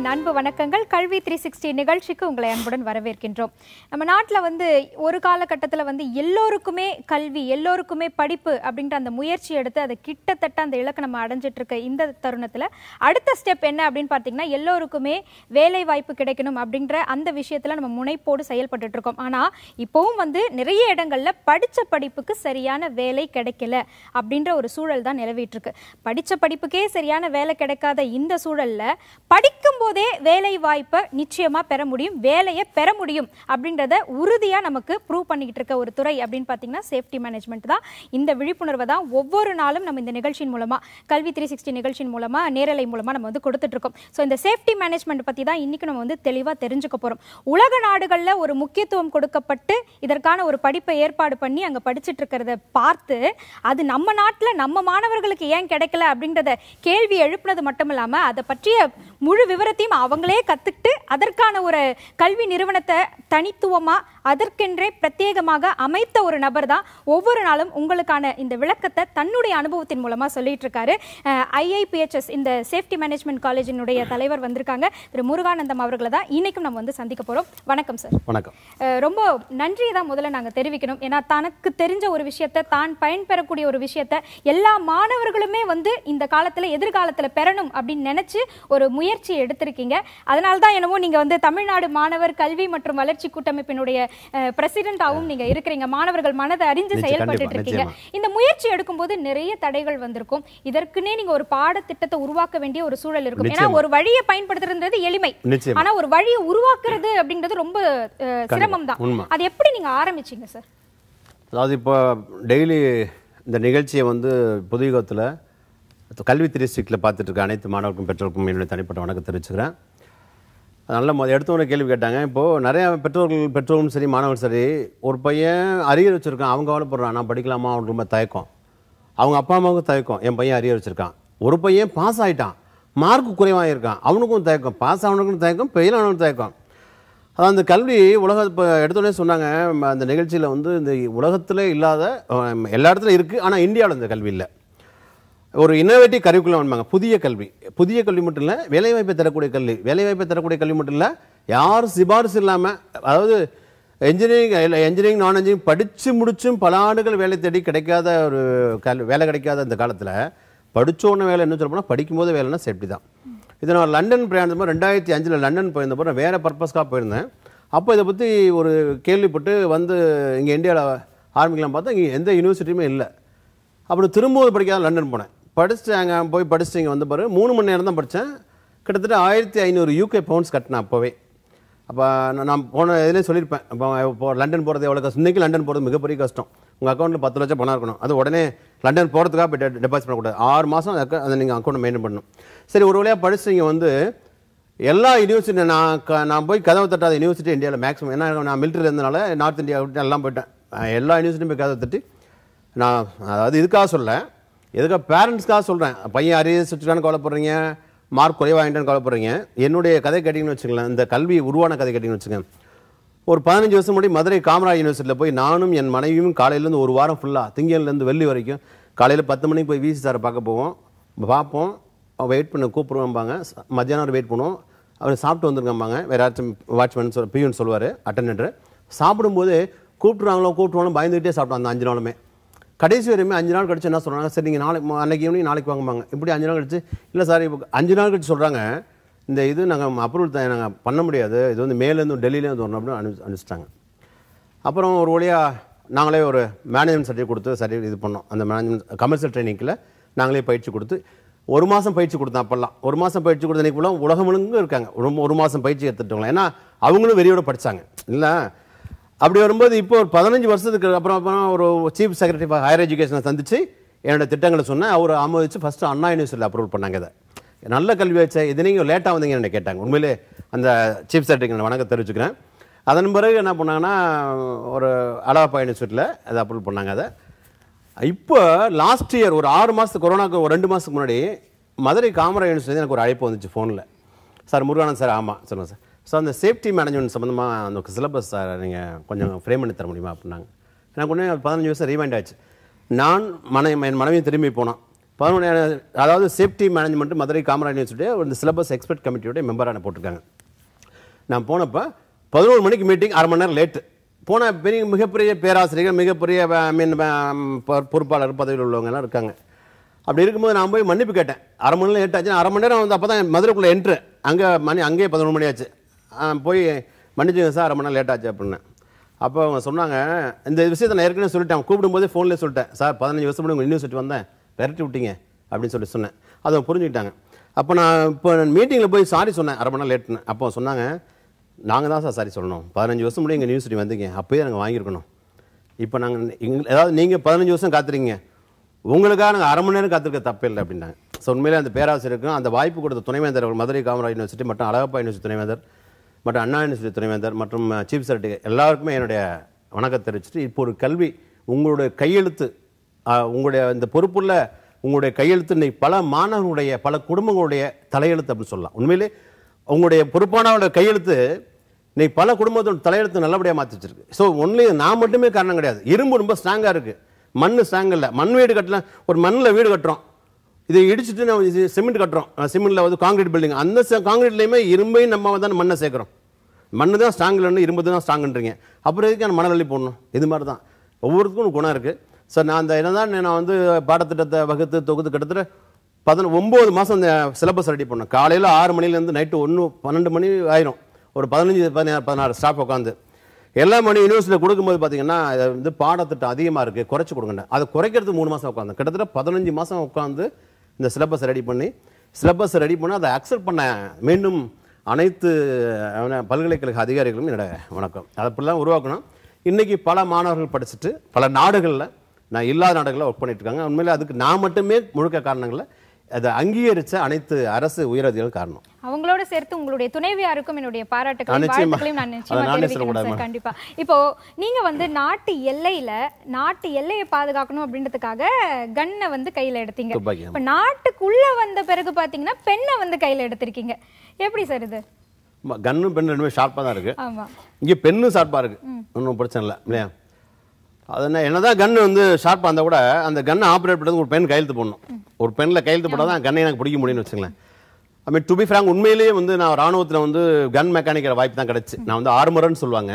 வணக்கம் அன்பு வணக்கங்கள். கல்வி த்ரீ சிக்ஸ்டி நிகழ்ச்சிக்கு உங்களை அன்புடன் வரவேற்கின்றோம். நம்ம நாட்டில் வந்து ஒரு காலகட்டத்தில் வந்து எல்லோருக்குமே கல்வி எல்லோருக்குமே படிப்பு அப்படின்ற அந்த முயற்சி எடுத்து அதை கிட்டத்தட்ட அந்த இலக்கை நம்ம அடைஞ்சிட்டு இருக்க இந்த தருணத்தில் அடுத்த ஸ்டெப் என்ன அப்படின்னு பார்த்தீங்கன்னா எல்லோருக்குமே வேலை வாய்ப்பு கிடைக்கணும் அப்படின்ற அந்த விஷயத்தில் நம்ம முனைப்போடு செயல்பட்டு இருக்கோம் ஆனால் இப்போவும் வந்து நிறைய இடங்களில் படித்த படிப்புக்கு சரியான வேலை கிடைக்கல அப்படின்ற ஒரு சூழல் தான் நிலவிட்டு இருக்கு படித்த படிப்புக்கே சரியான வேலை கிடைக்காத இந்த சூழலில் படிக்கும் போதே வேலை வாய்ப்பை நிச்சயமா பெற முடியும் வேலையை பெற முடியும் அப்படின்றத உறுதியா நமக்கு ப்ரூவ் பண்ணிக்கிட்டு இருக்க ஒரு துறை அப்படின்னு பார்த்தீங்கன்னா சேஃப்டி மேனேஜ்மெண்ட் தான். இந்த விழிப்புணர்வை தான் ஒவ்வொரு நாளும் நம்ம இந்த நிகழ்ச்சியின் மூலமாக கல்வி த்ரீ சிக்ஸ்டி நிகழ்ச்சியின் மூலமாக நேரலை மூலமாக நம்ம வந்து கொடுத்துட்ருக்கோம் ஸோ இந்த சேஃப்டி மேனேஜ்மெண்ட் பத்தி தான் இன்னைக்கு நம்ம வந்து தெளிவாக தெரிஞ்சுக்க போகிறோம் உலக நாடுகள்ல ஒரு முக்கியத்துவம் கொடுக்கப்பட்டு இதற்கான ஒரு படிப்பை ஏற்பாடு பண்ணி அங்க படிச்சிட்டு இருக்கிறத பார்த்து அது நம்ம நாட்டில் நம்ம மாணவர்களுக்கு ஏன் கிடைக்கல அப்படின்றத கேள்வி எழுப்புனது மட்டும் இல்லாமல் அதை பற்றிய முழு விவரத்தை விவரத்தையும் அவங்களே கத்துக்கிட்டு அதற்கான ஒரு கல்வி நிறுவனத்தை தனித்துவமா அதற்கென்றே பிரத்யேகமாக அமைத்த ஒரு நபர் தான் ஒவ்வொரு நாளும் உங்களுக்கான இந்த விளக்கத்தை தன்னுடைய அனுபவத்தின் மூலமா சொல்லிட்டு இருக்காரு ஐஐபிஹெச்எஸ் இந்த சேஃப்டி மேனேஜ்மெண்ட் காலேஜினுடைய தலைவர் வந்திருக்காங்க. திரு முருகானந்தம் அவர்களை தான் இன்னைக்கும் நம்ம வந்து சந்திக்க போறோம். வணக்கம் சார் வணக்கம். ரொம்ப நன்றியை தான் முதல்ல நாங்கள் தெரிவிக்கணும். ஏன்னா தனக்கு தெரிஞ்ச ஒரு விஷயத்த தான் பயன்பெறக்கூடிய ஒரு விஷயத்த எல்லா மாணவர்களுமே வந்து இந்த காலத்தில் எதிர்காலத்தில் பெறணும் அப்படின்னு நினைச்சு ஒரு முயற்சி எடுத்திருக்கீங்க. அதனால தான் என்னவோ நீங்கள் வந்து தமிழ்நாடு மாணவர் கல்வி மற்றும் வளர்ச்சி கூட்டமைப்பினுடைய பிரசிடென்டாகவும் நீங்க இருக்கிறீங்க. மாணவர்கள் மனதை அறிஞ்சு செயல்பட்டு இருக்கீங்க. இந்த முயற்சி எடுக்கும்போது நிறைய தடைகள் வந்திருக்கும். இதற்குனே நீங்க ஒரு பாடத்திட்டத்தை உருவாக்க வேண்டிய ஒரு சூழல் இருக்கும். ஏன்னா. ஒரு வழியை பயன்படுத்துறது எளிமை. ஆனா ஒரு வழியை உருவாக்குறது அப்படின்றது ரொம்ப சிரமம் தான். அது எப்படி நீங்க ஆரம்பிச்சீங்க சார் அதாவது இப்போ டெய்லி இந்த நிகழ்ச்சியை வந்து புதுயுகத்தில் கல்வி திருஷ்டிக்கில் பார்த்துட்டு இருக்க அனைத்து மாணவருக்கும் பெற்றோருக்கும் என்னுடைய தனிப்பட்ட வணக்கம் தெரிவிச்சுக்கிறேன். நல்ல மொதல் எடுத்தவொடனே கேள்வி கேட்டாங்க. இப்போது நிறைய பெற்றோர்கள் பெற்றோரும் சரி மாணவர்கள் சரி ஒரு பையன் அரியர் வச்சுருக்கான் அவங்க கவலைப்படுறான் நான் படிக்கலாமா? அவனுக்கு ரொம்ப தயக்கம். அவங்க அப்பா அம்மாவுக்கும் தயக்கம் என் பையன் அரியர் வச்சுருக்கான். ஒரு பையன் பாஸ் ஆகிட்டான் மார்க் குறைவாக இருக்கான் அவனுக்கும் தயக்கம். பாஸ் ஆனவனுக்கும் தயக்கம் ஃபெயில் ஆனவனுக்கும் தயக்கம். அதான் அந்த கல்வி உலக இப்போ எடுத்தோடனே சொன்னாங்க அந்த நிகழ்ச்சியில் வந்து இந்த உலகத்தில் இல்லாத எல்லா இடத்துலையும் இருக்குது ஆனால் இந்தியாவில் இந்த கல்வி இல்லை. ஒரு இன்னோவேட்டிவ் கரிக்குலம் வந்தாங்க புதிய கல்வி. புதிய கல்வி மட்டும் இல்லை வேலைவாய்ப்பை தரக்கூடிய கல்வி. வேலைவாய்ப்பை தரக்கூடிய கல்வி மட்டும் இல்லை யாரும் சிபாரிசு இல்லாமல் அதாவது என்ஜினியரிங் என்ஜினியரிங் நான் என்ஜினியரிங் படித்து முடிச்சும் பல ஆண்டுகள் வேலை தேடி கிடைக்காத ஒரு கல் வேலை கிடைக்காத இந்த காலத்தில் படித்தோன்னு வேலை என்ன சொல்ல போனால் படிக்கும்போது வேலைன்னா சேஃப்டி தான். இதை நான் லண்டன் பிரயாணம் ரெண்டாயிரத்தி அஞ்சில் லண்டன் போயிருந்தப்போ நான் வேறு பர்பஸ்க்காக போயிருந்தேன். அப்போ இதை பற்றி ஒரு கேள்விப்பட்டு வந்து இங்கே இந்தியாவில் ஆரம்பிக்கலாம் பார்த்தா இங்கே எந்த யூனிவர்சிட்டியுமே இல்லை. அப்புறம் திரும்பவும் படிக்காத லண்டன் போனேன். படிச்சுட்டு அங்கே போய் படிச்சுட்டு இங்கே வந்த பிறகு மூணு மணி நேரம் தான் படித்தேன் கிட்டத்தட்ட ஆயிரத்தி ஐநூறு யூகே பவுண்ட்ஸ் கட்டினேன் அப்போவே. அப்போ நான் நான் போன இதுலேயும் சொல்லியிருப்பேன். இப்போ இப்போ லண்டன் போகிறது எவ்வளோ கஷ்டம்? இன்றைக்கி லண்டன் போகிறது மிகப்பெரிய கஷ்டம். உங்கள் அக்கௌண்ட்டில் பத்து லட்சம் பணம் இருக்கணும். அது உடனே லண்டன் போகிறதுக்காக போய் டெபாசிட் பண்ணக்கூடாது. ஆறு மாதம் அதை நீங்கள் அக்கௌண்ட் மெயின்டைன் பண்ணணும். சரி ஒரு வழியாக படிச்சு வந்து எல்லா யூனிவர்சிட்டி நான் க- நான் போய் கதவு தட்டாத யூனிவர்சிட்டி இந்தியாவில் மேக்ஸிமம் ஏன்னா நான் மிலிட்டரியில் இருந்தனால நார்த் இந்தியா விட்டு எல்லாம் போயிட்டேன். எல்லா யூனிவர்சிட்டியும் போய் கதவு தட்டி நான் அதாவது இதுக்காக சொல்ல எதுக்காக பேரண்ட்ஸ்க்காக சொல்கிறேன் பையன் அரிய வச்சுட்டான்னு கவலைப்படுறீங்க. மார்க் குறைவாகிட்டான்னு கவலைப்படுறீங்க. என்னுடைய கதை கேட்டிங்கன்னு வச்சுக்கலாம் இந்த கல்வி உருவான கதை கேட்டிங்கன்னு வச்சுக்கோங்க. ஒரு பதினஞ்சு வருஷம் முன்னாடி மதுரை காமராஜ் யூனிவர்சிட்டியில் போய் நானும் என் மனைவியும் காலையிலேருந்து ஒரு வாரம் ஃபுல்லாக திங்கன்லேருந்து வெள்ளி வரைக்கும் காலையில் பத்து மணிக்கு போய் விசி சாரை பார்க்க போவோம். பார்ப்போம். வெயிட் பண்ண கூப்பிடுவோம்பாங்க. மத்தியானம் வரை வெயிட் பண்ணுவோம். அவர் சாப்பிட்டு வந்துருக்கம்பாங்க. வேறு யாராச்சும் வாட்ச்மேன் சொல் பியூன் சொல்லுவார் அட்டண்டர் சாப்பிடும்போது கூப்பிட்றாங்களோ கூப்பிட்டுவாங்களோ பயந்துகிட்டே சாப்பிட்டோம் அந்த அஞ்சு நாளுமே. கடைசி வரையுமே அஞ்சு நாள் கழிச்சு என்ன சொல்கிறாங்க சரி நீங்கள் நாளைக்கு அன்னைக்கு ஈவினிங் நாளைக்கு வாங்குவாங்க இப்படி அஞ்சு நாள் கழிச்சு இல்லை சார் இப்போ அஞ்சு நாள் கழிச்சு சொல்கிறாங்க இந்த இது நாங்கள் அப்ரூவல் தான் நாங்கள் பண்ண முடியாது. இது வந்து மேலேருந்து டெல்லியிலேருந்து வரணும் அப்படின்னு அனு அனுப்பிச்சிட்டாங்க. அப்புறம் ஒரு வழியாக நாங்களே ஒரு மேனேஜ்மெண்ட் சர்டிஃபிகேட் கொடுத்து சர்டி இது பண்ணோம். அந்த மேனேஜ்மெண்ட் கமர்ஷியல் ட்ரைனிங்கில் நாங்களே பயிற்சி கொடுத்து ஒரு மாதம் பயிற்சி கொடுத்தோம் அப்போல்லாம். ஒரு மாதம் பயிற்சி கொடுத்த இன்னைக்கு உலகம் முழுங்க இருக்காங்க. ஒரு ஒரு மாதம் பயிற்சி எடுத்துட்டவங்க. ஏன்னா அவங்களும் வெறியோடு படிச்சாங்க. இல்லை அப்படி வரும்போது இப்போ ஒரு பதினஞ்சு வருஷத்துக்கு அப்புறம் அப்புறம் ஒரு சீஃப் செக்ரட்டரி ஃபார் ஹையர் எஜுகேஷனை சந்திச்சு என்னோட திட்டங்களை சொன்னேன் அவர் ஆமோதிச்சு ஃபஸ்ட்டு அண்ணா யூனிவர்சிட்டியில் அப்ரூவல் பண்ணாங்க இதை. நல்ல கல்வி வச்ச இது நீங்கள் லேட்டாக வந்தீங்கன்னு என்ன கேட்டாங்க. உண்மையிலே அந்த சீஃப் செக்ரட்டரிக்கு நான் வணக்கம் தெரிவிச்சுக்கிறேன். அதன் பிறகு என்ன பண்ணாங்கன்னா ஒரு அழகப்பா யூனிவர்சிட்டியில் அதை அப்ரூவல் பண்ணாங்க அதை. இப்போ லாஸ்ட் இயர் ஒரு ஆறு மாதத்துக்கு கொரோனாக்கு ஒரு ரெண்டு மாதத்துக்கு முன்னாடி மதுரை காமராஜ் யூனிவர்சிட்டி எனக்கு ஒரு அழைப்பு வந்துச்சு ஃபோனில் சார் முருகானந்த் சார் ஆமாம் சொல்லுங்கள் சார். ஸோ அந்த சேஃப்டி மேனேஜ்மெண்ட் சம்மந்தமாக அந்த சிலபஸ் சார் நீங்கள் கொஞ்சம் ஃப்ரேம் பண்ணி தர முடியுமா அப்படின்னாங்க. எனக்கு ஒன்று பதினஞ்சு வருஷம் ரீமைண்ட் ஆச்சு. நான் மனை என் மனைவியும் திரும்பி போனோம் பதினொன்று அதாவது safety management Madurai Kamaraj university இந்த சிலபஸ் எக்ஸ்பர்ட் கமிட்டியோட மெம்பரான போட்டிருக்காங்க. நான் போனப்போ பதினோரு மணிக்கு மீட்டிங் அரை மணி நேரம் லேட்டு போன பெரிய மிகப்பெரிய பேராசிரியர்கள் மிகப்பெரிய ஐ மீன் um, பொறுப்பாளர் பதவியில் உள்ளவங்கலாம் இருக்காங்க. அப்படி இருக்கும்போது நான் போய் மன்னிப்பு கேட்டேன். அரை மணி நேரம் லேட் ஆச்சு அரை மணி நேரம் வந்து அப்போ தான் மதுரைக்குள்ளே என்ட்ரு அங்கே மணி அங்கேயே பதினொரு மணி ஆச்சு. போய் மன்னிச்சுங்க சார் அரை மணி நேரம் லேட் ஆச்சு அப்படின்னேன் அப்போ அவங்க சொன்னாங்க இந்த விஷயத்தை நான் ஏற்கனவே சொல்லிட்டேன். கூப்பிடும்போதே ஃபோன்லேயே சொல்லிட்டேன். சார் பதினஞ்சு வருஷம் முன்னாடி உங்கள் யூனிவர்சிட்டி வந்தேன். விரட்டி விட்டீங்க. அப்படின்னு சொல்லி சொன்னேன். அதை அவங்க புரிஞ்சுக்கிட்டாங்க. அப்போ நான் இப்போ மீட்டிங்கில் போய் சாரி சொன்னேன். அரை மணி நேரம் லேட்டுன்னு அப்போ சொன்னாங்க நாங்கள் தான் சார் சாரி சொல்லணும். பதினஞ்சு வருஷம் முடியும் எங்கள் யூனிவர்சிட்டி வந்தீங்க. அப்போயே நாங்கள் வாங்கியிருக்கணும். இப்போ நாங்கள் எங்க ஏதாவது நீங்கள் பதினஞ்சு வருஷம் காத்துறீங்க. உங்களுக்காக நாங்கள் அரை மணி நேரம் காத்திருக்க தப்பில்லை அப்படின்னாங்க. ஸோ உண்மையிலே அந்த பேராசிரியருக்கும் அந்த வாய்ப்பு கொடுத்த துணைவேந்தர் மதுரை காமராஜ் யூனிவர்சிட்டி மற்றும் அழகப்பா யூனிவர்சிட்டி துணைவேந்தர் மற்றும் அண்ணா யூனிவர்சிட்டி துணைவேந்தர் மற்றும் சீஃப் செக்ரட்டரி எல்லாருக்குமே என்னுடைய வணக்கத்தை தெரிவிச்சுட்டு இப்போ ஒரு கல்வி உங்களுடைய கையெழுத்து உங்களுடைய இந்த பொறுப்புள்ள உங்களுடைய கையெழுத்து இன்னைக்கு பல மாணவர்களுடைய பல குடும்பங்களுடைய தலையெழுத்து அப்படின்னு சொல்லலாம். உண்மையிலே உங்களுடைய பொறுப்பானவருடைய கையெழுத்து இன்னைக்கு பல குடும்பத்தோட தலையெழுத்து நல்லபடியாக மாற்றி வச்சிருக்கு. ஸோ ஒன்லி நான் மட்டுமே காரணம் கிடையாது. இரும்பு ரொம்ப ஸ்ட்ராங்காக இருக்குது மண் ஸ்ட்ராங் இல்லை. மண் வீடு கட்டலாம் ஒரு மண்ணில் வீடு கட்டுறோம். இதை இடிச்சிட்டு நம்ம சிமெண்ட் கட்டுறோம். சிமெண்ட்டில் வந்து காங்கிரீட் பில்டிங் அந்த காங்கிரீட்லேயுமே இரும்பையும் நம்ம தான் மண்ணை சேர்க்குறோம். மண்ணு தான் ஸ்ட்ராங் இல்லைன்னு இரும்பு தான் ஸ்ட்ராங்குன்றீங்க அப்புறம் எதுக்கு நான் மணல் அள்ளி போடணும்? இது மாதிரி தான் ஒவ்வொருத்துக்கும் ஒரு குணம் இருக்குது சார் நான் அந்த என்னதான் நான் வந்து பாடத்திட்டத்தை வகுத்து தொகுத்து கிட்டத்தட்ட பதின ஒம்பது மாதம் அந்த சிலபஸ் ரெடி பண்ணேன் காலையில் ஆறு மணிலேருந்து நைட்டு ஒன்று பன்னெண்டு மணி ஆயிரும். ஒரு பதினஞ்சு பதினாறு பதினாறு ஸ்டாஃப் உட்காந்து எல்லா மணி யூனிவர்சிட்டியில் கொடுக்கும்போது பார்த்தீங்கன்னா இது வந்து பாடத்திட்டம் அதிகமாக இருக்குது குறைச்சி கொடுங்க அதை குறைக்கிறதுக்கு மூணு மாதம் உட்காந்து கிட்டத்தட்ட பதினஞ்சு மாதம் உட்காந்து இந்த சிலபஸ் ரெடி பண்ணி சிலபஸ் ரெடி பண்ணி அதை அக்செப்ட் பண்ண மீண்டும் அனைத்து பல்கலைக்கழக அதிகாரிகளும் என்னோட வணக்கம். அதை அப்படிலாம் உருவாக்கணும். இன்றைக்கி பல மாணவர்கள் படிச்சுட்டு பல நாடுகளில் நான் இல்லாத நாடுகளில் ஒர்க் பண்ணிட்டு இருக்காங்க. உண்மையிலே அதுக்கு நான் மட்டுமே முழுக்க காரணங்களில் அதை அங்கீகரித்த அனைத்து அரசு உயரதிகள் காரணம். அவங்களோட சேர்த்து உங்களுடைய துணைவியாருக்கும் என்னுடைய பாராட்டுகளையும் நான் நிச்சயமா. கண்டிப்பா. இப்போ நீங்க வந்து நாட்டு எல்லையில நாட்டு எல்லையை பாதுகாக்கணும் அப்படின்றதுக்காக கன்னை வந்து கையில எடுத்தீங்க. இப்ப நாட்டுக்குள்ள வந்த பிறகு பாத்தீங்கன்னா பெண்ணை வந்து கையில எடுத்திருக்கீங்க. எப்படி சார் இது? கன்னும் பெண் ரெண்டுமே ஷார்ப்பாக தான் இருக்குது ஆமா. இங்கே பெண்ணும் ஷார்ப்பாக இருக்கு. ஒன்றும் பிரச்சனை இல்லை இல்லையா? அது என்ன என்னதான் கன்று வந்து ஷார்ப்பாக இருந்தால் கூட அந்த கன்னை ஆப்ரேட் பண்ணுறது ஒரு பெண் கையெழுத்து போடணும். ஒரு பெண்ணில் கையெழுத்து போட்டால் தான் கன்னை எனக்கு பிடிக்க முடியும்னு வச்சுங்களேன் I mean to be frank உண்மையிலேயே வந்து நான் ராணுவத்தில் வந்து கன் மெக்கானிக்கிற வாய்ப்பு தான் கிடச்சி. நான் வந்து ஆர்மரன்னு சொல்லுவாங்க.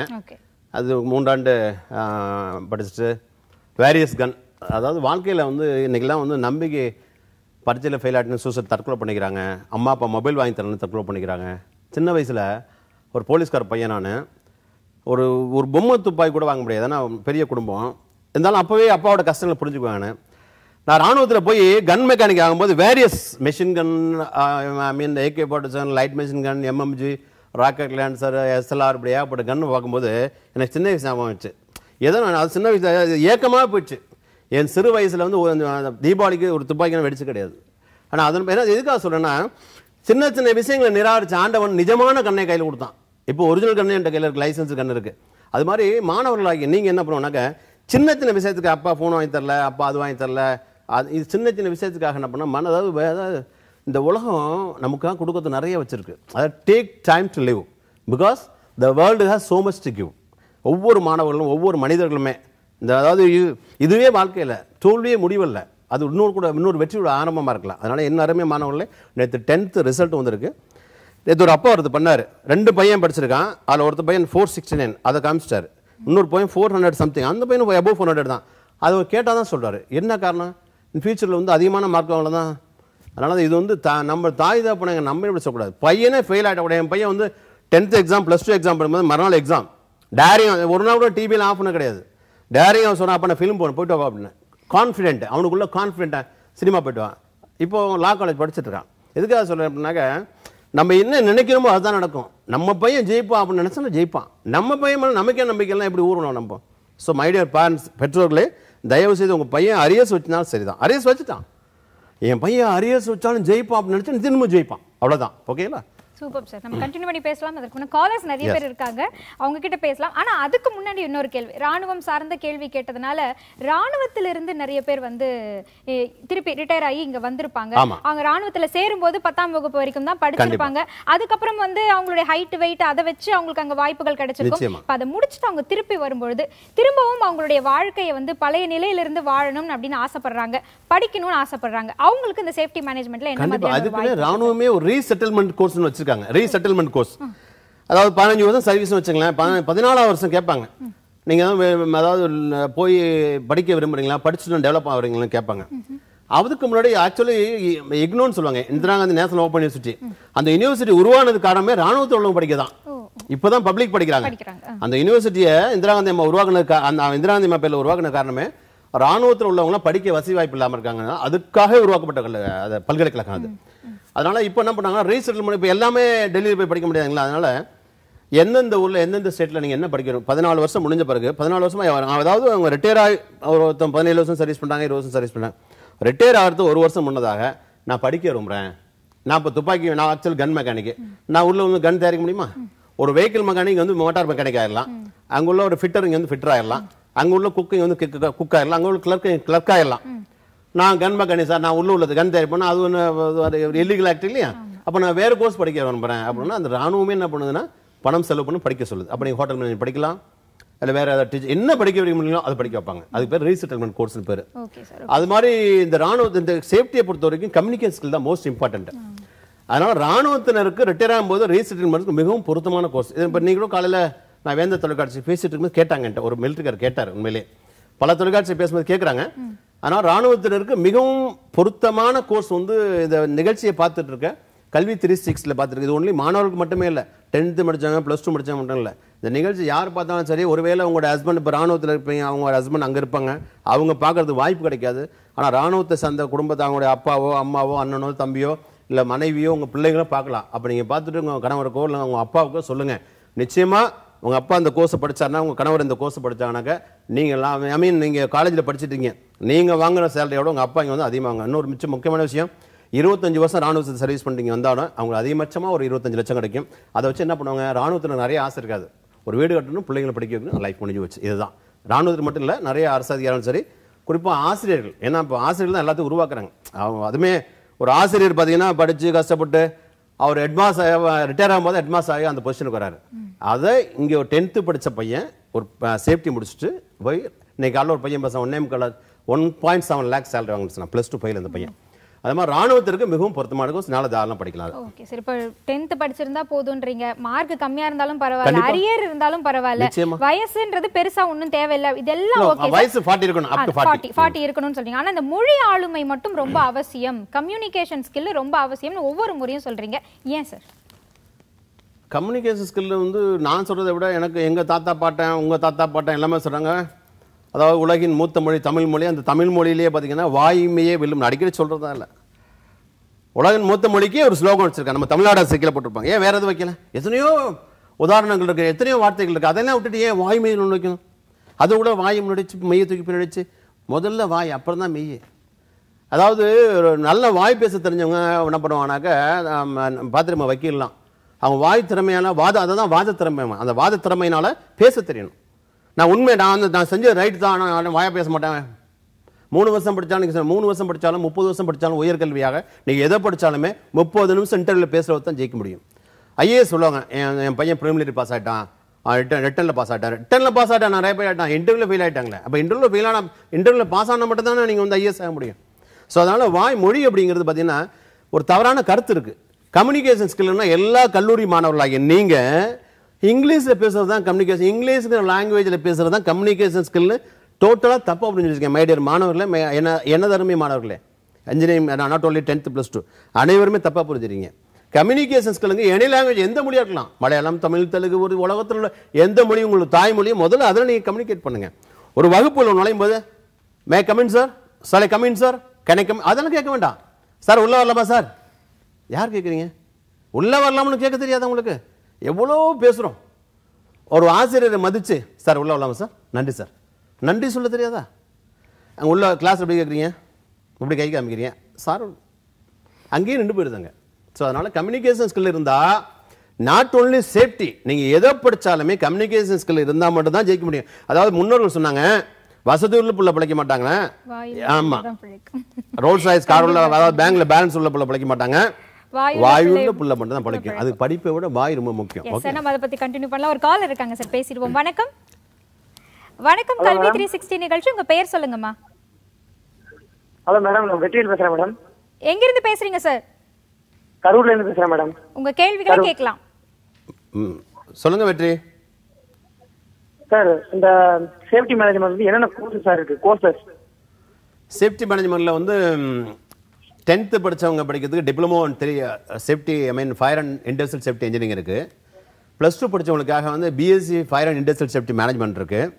அது மூன்றாண்டு படிச்சுட்டு வேரியஸ் கன் அதாவது வாழ்க்கையில் வந்து இன்னைக்கெல்லாம் வந்து நம்பிக்கை பரீட்சையில் ஃபெயில் ஆகிட்டுன்னு சூசைட் தற்கொலை பண்ணிக்கிறாங்க. அம்மா அப்பா மொபைல் வாங்கி தரணும்னு தற்கொலை பண்ணிக்கிறாங்க. சின்ன வயசில் ஒரு போலீஸ்கார பையன் நான் ஒரு ஒரு பொம்மை துப்பாக்கி கூட வாங்க முடியாது. ஏன்னா பெரிய குடும்பம். இருந்தாலும் அப்போவே அப்பாவோட கஷ்டங்களை புரிஞ்சுக்குவாங்க நான். ராணுவத்தில் போய் கன் மெக்கானிக் ஆகும்போது various machine gun I mean AK forty seven light machine gun MMG rocket launcher SLR இப்படி ஏகப்பட்ட கன் பார்க்கும்போது எனக்கு சின்ன வயசு ஞாபகம் வச்சு ஏதோ நான் அது சின்ன வயசு ஏக்கமாக போயிடுச்சு. என் சிறு வயசில் வந்து ஒரு தீபாவளிக்கு ஒரு துப்பாக்கி வெடிச்சு கிடையாது. ஆனால் அதன் என்ன எதுக்காக சொல்கிறேன்னா சின்ன சின்ன விஷயங்களை நிராகரித்து ஆண்டவன் நிஜமான கண்ணை கையில் கொடுத்தான். இப்போ ஒரிஜினல் கண்ணு என்ற கையில் இருக்குது லைசன்ஸ் கண்ணு இருக்குது அது மாதிரி மாணவர்களாகி நீங்கள் என்ன பண்ணுவோம்னாக்க சின்ன சின்ன விஷயத்துக்கு அப்பா ஃபோன் வாங்கி தரல அப்பா அது வாங்கி தரல அது இது சின்ன சின்ன விஷயத்துக்காக என்ன பண்ணால் மன அதாவது அதாவது இந்த உலகம் நமக்காக கொடுக்கறது நிறைய வச்சுருக்கு. அதாவது take time to live because the world has so much to give ஒவ்வொரு மாணவர்களும் ஒவ்வொரு மனிதர்களுமே இந்த அதாவது இதுவே வாழ்க்கையில் தோல்வியே முடிவில்லை. அது இன்னொரு கூட இன்னொரு வெற்றியோட ஆரம்பமாக இருக்கலாம். அதனால் என்ன அருமையாக மாணவர்களே நேற்று டென்த்து ரிசல்ட் வந்திருக்கு. நேற்று ஒரு அப்பா ஒருத்தர் பண்ணார். ரெண்டு பையன் படிச்சிருக்கான். அதில் ஒருத்தர் பையன் ஃபோர் சிக்ஸ்டி நைன் அதை காமிச்சிட்டார். இன்னொரு பையன் ஃபோர் ஹண்ட்ரட் சம்திங் அந்த பையன் அபோவ் ஃபோர் ஹண்ட்ரட் தான். அதை கேட்டால் தான் சொல்கிறார் என்ன காரணம்? ஃபியூச்சரில் வந்து அதிகமான மார்க் வாங்கல தான். அதனால் இது வந்து தா நம்ம தாய் தான் எங்கள் நம்ம இப்படி சொல்லக்கூடாது? பையனே ஃபெயில் ஆகிட்ட கூட என் பையன் வந்து tenth exam plus two exam பண்ணும்போது மறுநாள் எக்ஸாம் டேரியும் ஒரு நாள் கூட டிவியில் ஆஃப் பண்ண கிடையாது. டேரியும் அவன் சொன்னான் அப்போ நான் ஃபிலிம் போகணும் போயிட்டு வா அப்படின்னு. கான்ஃபிடென்ட் அவனுக்குள்ளே கான்ஃபிடென்ட்டாக சினிமா போயிட்டு வான் இப்போ லா காலேஜ் படிச்சுட்டுருக்கான் எதுக்காக சொல்கிறேன் அப்படின்னாக்க நம்ம என்ன நினைக்கிறோமோ அதுதான் நடக்கும். நம்ம பையன் ஜெயிப்பான் அப்படின்னு நினச்சா ஜெயிப்பான். நம்ம பையன் மேலே நமக்கே நம்பிக்கைலாம் எப்படி ஊறணும் நம்ம? ஸோ மைடியர் பேரண்ட்ஸ் பெற்றோர்களே தயவு செய்து உங்கள் பையன் அரியர்ஸ் வச்சுனாலும் சரிதான். அரியர்ஸ் வச்சுட்டான். என் பையன் அரியர்ஸ் வச்சாலும் ஜெயிப்பான் அப்படின்னு நினச்சா திரும்ப ஜெயிப்பான். அவ்வளோதான் ஓகேங்களா? சூப்பர் சார் நம்ம கண்டினியூ பண்ணி பேசலாம். அதற்கு முன்ன காலர்ஸ் நிறைய பேர் இருக்காங்க. அவங்க கிட்ட பேசலாம். ஆனா அதுக்கு முன்னாடி இன்னொரு கேள்வி. ராணுவம் சார்ந்த கேள்வி கேட்டதுனால ராணுவத்திலிருந்து நிறைய பேர் வந்து திருப்பி ரிட்டையர் ஆகி இங்க வந்திருப்பாங்க. அவங்க ராணுவத்துல சேரும்போது பத்தாம் வகுப்பு வரைக்கும் தான் படிச்சிருப்பாங்க. அதுக்கப்புறம் வந்து அவங்களுடைய ஹைட் வெயிட் அதை வச்சு அவங்களுக்கு அங்க வாய்ப்புகள் கிடைச்சிருக்கும். அதை முடிச்சுட்டு அவங்க திருப்பி வரும்பொழுது திரும்பவும் அவங்களுடைய வாழ்க்கையை வந்து பழைய நிலையிலிருந்து வாழணும் அப்படின்னு ஆசைப்படுறாங்க. படிக்கணும்னு ஆசைப்படுறாங்க. அவங்களுக்கு இந்த சேஃப்டி மேனேஜ்மெண்ட்ல என்ன வாய்ப்பு ராணுவமே ஒரு ரீசெட்டில்மெண்ட் கோர்ஸ்னு வச்சிருக்காங்க. ரீசெட்டில்மெண்ட் கோர்ஸ் அதாவது பதினஞ்சு வருஷம் சர்வீஸ் வச்சுங்களேன் பதி- பதினாலாவது வருஷம் கேட்பாங்க. நீங்க தான் வே- அதாவது போய் படிக்க விரும்புறீங்களா படிச்சுட்டு டெவலப் ஆகுறீங்களான்னு கேட்பாங்க. அதுக்கு முன்னாடி ஆக்சுவலி இக்னோன்னு சொல்லுவாங்க Indira Gandhi National Open University அந்த யூனிவர்சிட்டி உருவானது காரணமே ராணுவத்தில் உள்ளவங்க படிக்க தான். இப்போதான் பப்ளிக் படிக்கிறாங்க. அந்த யூனிவர்சிட்டியை இந்திரா காந்தி அம்மா உருவாக்குனது அந்த இந்திரா காந்தி அம்மா பேர்ல உருவாக்குன காரணமே ராணுவத்தில் உள்ளவங்களாம் படிக்க வசதி வாய்ப்பு இல்லாம இருக்காங்க அதுக்காக உருவாக்கப்பட்ட பல்கலைக்கழகம் அது. அதனால இப்போ என்ன பண்ணாங்கன்னா ரீசெட்டில்மெண்ட் இப்போ எல்லாமே டெல்லியில் போய் படிக்க முடியாதுங்களா? அதனால் எந்தெந்த ஊரில் எந்தெந்த ஸ்டேட்ல நீங்கள் என்ன படிக்கணும் பதினாலு வருஷம் முடிஞ்ச பிறகு பதினாலு வருஷமாக அதாவது அவங்க ரிட்டையர் ஆகி ஒரு ஒருத்தன் பதினேழு வருஷம் சர்வீஸ் பண்ணுறாங்க இருபது வருஷம் சர்வீஸ் பண்ணுறாங்க ரிட்டையர் ஆகிறது ஒரு வருஷம் முன்னதாக நான் படிக்க விரும்புகிறேன் நான் இப்போ துப்பாக்கி நான் ஆக்சுவல் கன் மெக்கானிக் நான் உள்ள வந்து கன் தயாரிக்க முடியுமா? ஒரு வெஹிக்கிள் மெக்கானிக் வந்து மோட்டார் மெக்கானிக் ஆயிடலாம் அங்கே உள்ள ஒரு ஃபிட்டர் இங்கே வந்து ஃபிட்டர் ஆயிடலாம் அங்கே உள்ள குக்கிங் வந்து குக் ஆயிடலாம் அங்கே உள்ள கிளர்க் கிளர்க் ஆயிடலாம் நான் கன் மெக்கானிக் சார் நான் உள்ள உள்ளது கன் தயாரி பண்ணா அது ஒன்று இல்லீகல் ஆக்ட் இல்லையா? அப்போ நான் வேற கோர்ஸ் படிக்க விரும்புறேன் அப்படின்னா அந்த ராணுவமே என்ன பண்ணுதுன்னா பணம் செலவு பண்ணி படிக்க சொல்லுது. அப்போ நீங்கள் ஹோட்டல் மேனேஜ் படிக்கலாம். இல்லை வேற ஏதாவது டீச்சர் என்ன படிக்க வைக்க முடியுமோ அதை படிக்க வைப்பாங்க. அதுக்கு பேர் ரீசெட்டில்மெண்ட் கோர்ஸ்னு பேர். அது மாதிரி இந்த ராணுவ இந்த சேஃப்டியை பொறுத்த வரைக்கும் கம்யூனிகேஷன் ஸ்கில் தான் மோஸ்ட் இம்பார்ட்டன்ட் அதனால ராணுவத்தினருக்கு ரிட்டையர் ஆகும்போது ரீசெட்டில்மெண்ட்க்கு மிகவும் பொருத்தமான கோர்ஸ் இது இப்போ நீங்களும் காலையில நான் வேந்த தொலைக்காட்சி பேசிட்டு இருக்கும்போது கேட்டாங்க என்கிட்ட. ஒரு மிலிட்டரிக்கார் கேட்டார் உண்மையிலே பல தொலைக்காட்சி பேசும்போது கேட்குறாங்க ஆனால் ராணுவத்தினருக்கு மிகவும் பொருத்தமான கோர்ஸ் வந்து இந்த நிகழ்ச்சியை பார்த்துட்டு இருக்க கல்வி த்ரீ சிக்ஸில் பார்த்துருக்கு இது ஒன்லி மாணவர்களுக்கு மட்டுமே இல்லை டென்த்து முடித்தாங்க ப்ளஸ் டூ முடித்தாங்க மட்டும் இல்லை. இந்த நிகழ்ச்சி யார் பார்த்தாலும் சரி ஒருவேளை உங்களோட ஹஸ்பண்ட் இப்போ ராணுவத்தில் இருப்பீங்க அவங்க ஹஸ்பண்ட் அங்கே இருப்பாங்க அவங்க பார்க்கறதுக்கு வாய்ப்பு கிடைக்காது. ஆனால் ராணுவத்தை சார்ந்த குடும்பத்தை அவங்களுடைய அப்பாவோ அம்மாவோ அண்ணனோ தம்பியோ இல்லை மனைவியோ உங்கள் பிள்ளைங்களோ பார்க்கலாம். அப்போ நீங்கள் பார்த்துட்டு உங்கள் கணவருக்கோ இல்லை உங்கள் அப்பாவுக்கோ சொல்லுங்கள் நிச்சயமாக உங்கள் அப்பா அந்த கோர்ஸை படிச்சாருன்னா உங்கள் கணவர் இந்த கோர்ஸை படித்தாங்கனாக்கா நீங்கள் ஐ மீன் நீங்கள் காலேஜில் படிச்சிட்டீங்க. நீங்கள் வாங்குற சேலரியோட உங்கள் அப்பா இங்கே வந்து அதிகமாக இன்னொரு மிச்சம் முக்கியமான விஷயம் இருபத்தஞ்சு வருஷம் ராணுவத்தை சர்வீஸ் பண்ணிட்டீங்க வந்தாலும் அவங்க அதிகபட்சமாக ஒரு இருபத்தஞ்சு லட்சம் கிடைக்கும். அதை வச்சு என்ன பண்ணுவாங்க ராணுவத்தில் நிறைய ஆசை இருக்காது. ஒரு வீடு கட்டணும் பிள்ளைங்களை படிக்க வைக்கணும் லைஃப் முடிஞ்சு வச்சு இதுதான். ராணுவத்தில் மட்டும் இல்லை நிறைய அரசு அதிகாரம் சரி குறிப்பாக ஆசிரியர்கள். ஏன்னா இப்போ ஆசிரியர்கள் தான் எல்லாத்தையும் உருவாக்குறாங்க. அவங்க அதுவுமே ஒரு ஆசிரியர் பார்த்தீங்கன்னா படித்து கஷ்டப்பட்டு அவர் ஹெட்மாஸ் ரிட்டையர் ஆகும்போது ஹெட்மாஸ் ஆகி அந்த பொசிஷனுக்கு வராரு. அதை இங்கே ஒரு டென்த்து படித்த பையன் ஒரு சேஃப்டி முடிச்சுட்டு போய் இன்னைக்கு காலைல ஒரு பையன் பேச ஒன்னே colour one point seven lakhs salary வாங்கிச்சு plus two fail அந்த பையன். அது மாதிரி ராணுவத்திற்கு மிகவும் பொருத்தமான கோர்ஸ் நாளை தாராளம் படிக்கலாம். ஓகே சார் இப்போ டென்த் படிச்சிருந்தா போதுன்றீங்க. மார்க் கம்மியா இருந்தாலும் பரவாயில்ல. அரியர் இருந்தாலும் பரவாயில்ல. வயசுன்றது பெருசா ஒண்ணும் தேவையில்லை. இதெல்லாம் ஓகே வயசு 40 இருக்கணும், 40. ஃபார்ட்டி ஃபார்ட்டி இருக்கணும்னு சொல்றீங்க. ஆனா இந்த மொழி ஆளுமை மட்டும் ரொம்ப அவசியம். கம்யூனிகேஷன் ஸ்கில் ரொம்ப அவசியம்னு ஒவ்வொரு முறையும் சொல்றீங்க. ஏன் சார் கம்யூனிகேஷன் ஸ்கில் வந்து நான் சொல்றதை விட எனக்கு எங்க தாத்தா பாட்டன் உங்க தாத்தா பாட்டன் எல்லாமே சொல்றாங்க. அதாவது உலகின் மூத்த மொழி தமிழ் மொழி அந்த தமிழ் மொழியிலேயே பார்த்தீங்கன்னா வாய்மையே வெல்லும். அடிக்கடி அடிக்கடி தான் இல்லை. உலகின் மூத்த மொழிக்கே ஒரு ஸ்லோகம் வச்சுருக்கேன் நம்ம தமிழ்நாடு அரசு போட்டிருப்பாங்க. ஏன் வேறு எதுவும் வைக்கல? எத்தனையோ உதாரணங்கள் இருக்குது எத்தனையோ வார்த்தைகள் இருக்குது அதெல்லாம் விட்டுட்டு ஏன் வாய்மையை ஒன்று வைக்கணும்? அது கூட வாய் முன்னடிச்சு மெய்யை தூக்கி பின்னடிச்சு. முதல்ல வாய் அப்புறம் தான் மெய்யே. அதாவது ஒரு நல்ல வாய் பேச தெரிஞ்சவங்க என்ன பண்ணுவாங்கனாக்க நம்ம வக்கீல்லாம். அவங்க வாய் திறமையான வாத அதை தான் வாத திறமை. அந்த வாத திறமையினால பேச தெரியணும். நான் உண்மை நான் வந்து நான் செஞ்ச ரைட் தான் ஆனால் நான் பேச மாட்டேன். மூணு வருஷம் படித்தாலும் நீங்கள் மூணு வருஷம் படித்தாலும் முப்பது வருஷம் படித்தாலும் உயர்கல்வியாக நீங்கள் எதை படித்தாலுமே முப்பது நிமிஷம் இன்டர்வியூவில் பேசுகிறத தான் ஜெயிக்க முடியும். ஐஏஎஸ் சொல்லுவாங்க என் என் பையன் ப்ரைமரி பாஸ் ஆகிட்டான் ரிட்டன் ரிட்டனில் பாஸ் ஆகிட்டான் ரிட்டனில் பாஸ் ஆகிட்டான் நிறைய பேர் ஆகிட்டான் இன்டர்வியூவில் ஃபெயில் ஆகிட்டாங்களே அப்போ இன்டர்வியூவில் ஃபெயில் ஆனால் இன்டர்வியூவில் பாஸ் ஆனால் மட்டும் தான் நீங்கள் வந்து ஐஏஎஸ் ஆக முடியும். ஸோ அதனால் வாய் மொழி அப்படிங்கிறது பார்த்தீங்கன்னா ஒரு தவறான கருத்து இருக்குது கம்யூனிகேஷன் ஸ்கில்னா எல்லா கல்லூரி மாணவர்களாகிய நீங்கள் இங்கிலீஷில் பேசுறது தான் கம்யூனிகேஷன் இங்கிலீஷ்ங்கிற லாங்குவேஜில் பேசுறது தான் கம்யூனிகேஷன் ஸ்கில்னு டோட்டலாக தப்பாக சொல்லியிருக்கேன் மைடியர் மாணவர்களே மே- என்ன என்ன தருமை மாணவர்களே? Engineering not only tenth plus two அனைவருமே தப்பாக புரிஞ்சுறீங்க கம்யூனிகேஷன் ஸ்கில்லுங்க எனி லாங்குவேஜ் எந்த மொழியாக இருக்கலாம். மலையாளம் தமிழ் தெலுங்கு ஒரு உலகத்தில் உள்ள எந்த மொழி உங்களுக்கு தாய்மொழியும் முதல்ல அதில் நீங்கள் கம்யூனிகேட் பண்ணுங்கள் ஒரு வகுப்பில் நுழையும் போது மே கமின் சார் சாலை come in sir can I come அதெல்லாம் கேட்க வேண்டாம். சார் உள்ளே வரலாமா சார் யார் கேட்குறீங்க? உள்ளே வரலாம்னு கேட்க தெரியாதா உங்களுக்கு? எவ்வளோ பேசுகிறோம் ஒரு ஆசிரியரை மதிச்சு சார் உள்ள வரலாமா சார்? நன்றி சார். நன்றி சொல்ல தெரியாதா? அங்கே உள்ள கிளாஸ் எப்படி கேட்குறீங்க இப்படி கை காமிக்கிறீங்க? சார் அங்கேயே நின்று போயிருந்தாங்க. ஸோ அதனால கம்யூனிகேஷன் ஸ்கில் இருந்தா நாட் only சேஃப்டி நீங்க எதை படிச்சாலுமே கம்யூனிகேஷன் ஸ்கில் இருந்தா மட்டும் தான் ஜெயிக்க முடியும். அதாவது முன்னோர்கள் சொன்னாங்க வசதி உள்ள புள்ள பிழைக்க மாட்டாங்க வாயில் ஆமா. தான் பிழைக்கும். ரோல்ஸ் ராய்ஸ் கார் உள்ள அதாவது பேங்க்ல பேலன்ஸ் உள்ள புள்ள பிழைக்க மாட்டாங்க. வாயுல வாயுள்ள புள்ள மட்டும் தான் பிழைக்கும் அது படிப்பை விட வாய் ரொம்ப முக்கியம். சார் நம்ம அதை பத்தி கண்டினியூ பண்ணலாம். ஒரு கால் இருக்காங்க சார் பேசிடுவோம். வணக்கம். வணக்கம் கல்வி த்ரீ சிக்ஸ்டி நிகழ்ச்சி. உங்க பெயர் சொல்லுங்கம்மா. ஹலோ மேடம் நான் வெற்றியில் பேசுறேன் மேடம் எங்கிருந்து பேசுறீங்க சார் கரூர்ல இருந்து பேசுறேன் மேடம் உங்க கேள்விகளை கேட்கலாம். சொல்லுங்க வெற்றி. சார் இந்த சேஃப்டி மேனேஜ்மெண்ட் வந்து என்னென்ன கோர்ஸ் சார் இருக்கு? கோர்சஸ் சேஃப்டி மேனேஜ்மெண்ட்ல வந்து டென்த்து படிச்சவங்க படிக்கிறதுக்கு diploma three safety I mean fire and industrial safety engineering இருக்குது ப்ளஸ் டூ படிச்சவங்களுக்காக வந்து BSc fire and industrial safety management இருக்குது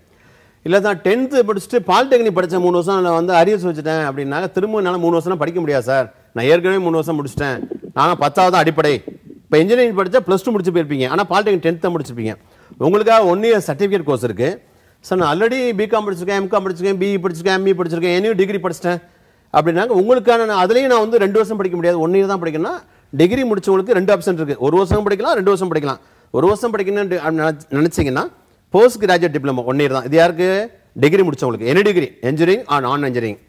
இல்லை தான் டென்த்து படிச்சுட்டு பாலிடெக்னிக் படித்த மூணு வருஷம். நான் வந்து அரியர்ஸ் வச்சுட்டேன் அப்படின்னாக்க திரும்ப என்னால் மூணு வருஷம் படிக்க முடியாது சார் நான் ஏற்கனவே மூணு வருஷம் முடிச்சிட்டேன். நான் பத்தாவது அடிப்படை. இப்போ இன்ஜினியரிங் படித்தா ப்ளஸ் டூ முடிச்சு போயிருப்பீங்க. ஆனால் பாலிடெக்னிக் டென்த்து முடிச்சிருப்பீங்க. உங்களுக்காக ஒன் இயர் சர்டிஃபிகேட் கோர்ஸ் இருக்குது சார் நான் ஆல்ரெடி பிகாம் படிச்சிருக்கேன் எம்காம் படிச்சிருக்கேன் பிஇ படிச்சிருக்கேன் எம்இ படிச்சிருக்கேன் என்னையும் டிகிரி படிச்சிட்டேன். அப்படின்னாங்க. உங்களுக்கான நான் அதுலேயும் நான் வந்து ரெண்டு வருஷம் படிக்க முடியாது. ஒன் இயர் தான் படிக்கணும்னா டிகிரி முடிச்சவங்களுக்கு ரெண்டு ஆப்ஷன் இருக்குது ஒரு வருஷம் படிக்கலாம் ரெண்டு வருஷம் படிக்கலாம். ஒரு வருஷம் படிக்கணும்னு நினச்சிங்கன்னா post graduate diploma one year தான். இது யாருக்கு? டிகிரி முடிச்சவங்களுக்கு. எனி டிகிரி என்ஜினியரிங் ஆ நான் இன்ஜினியரிங்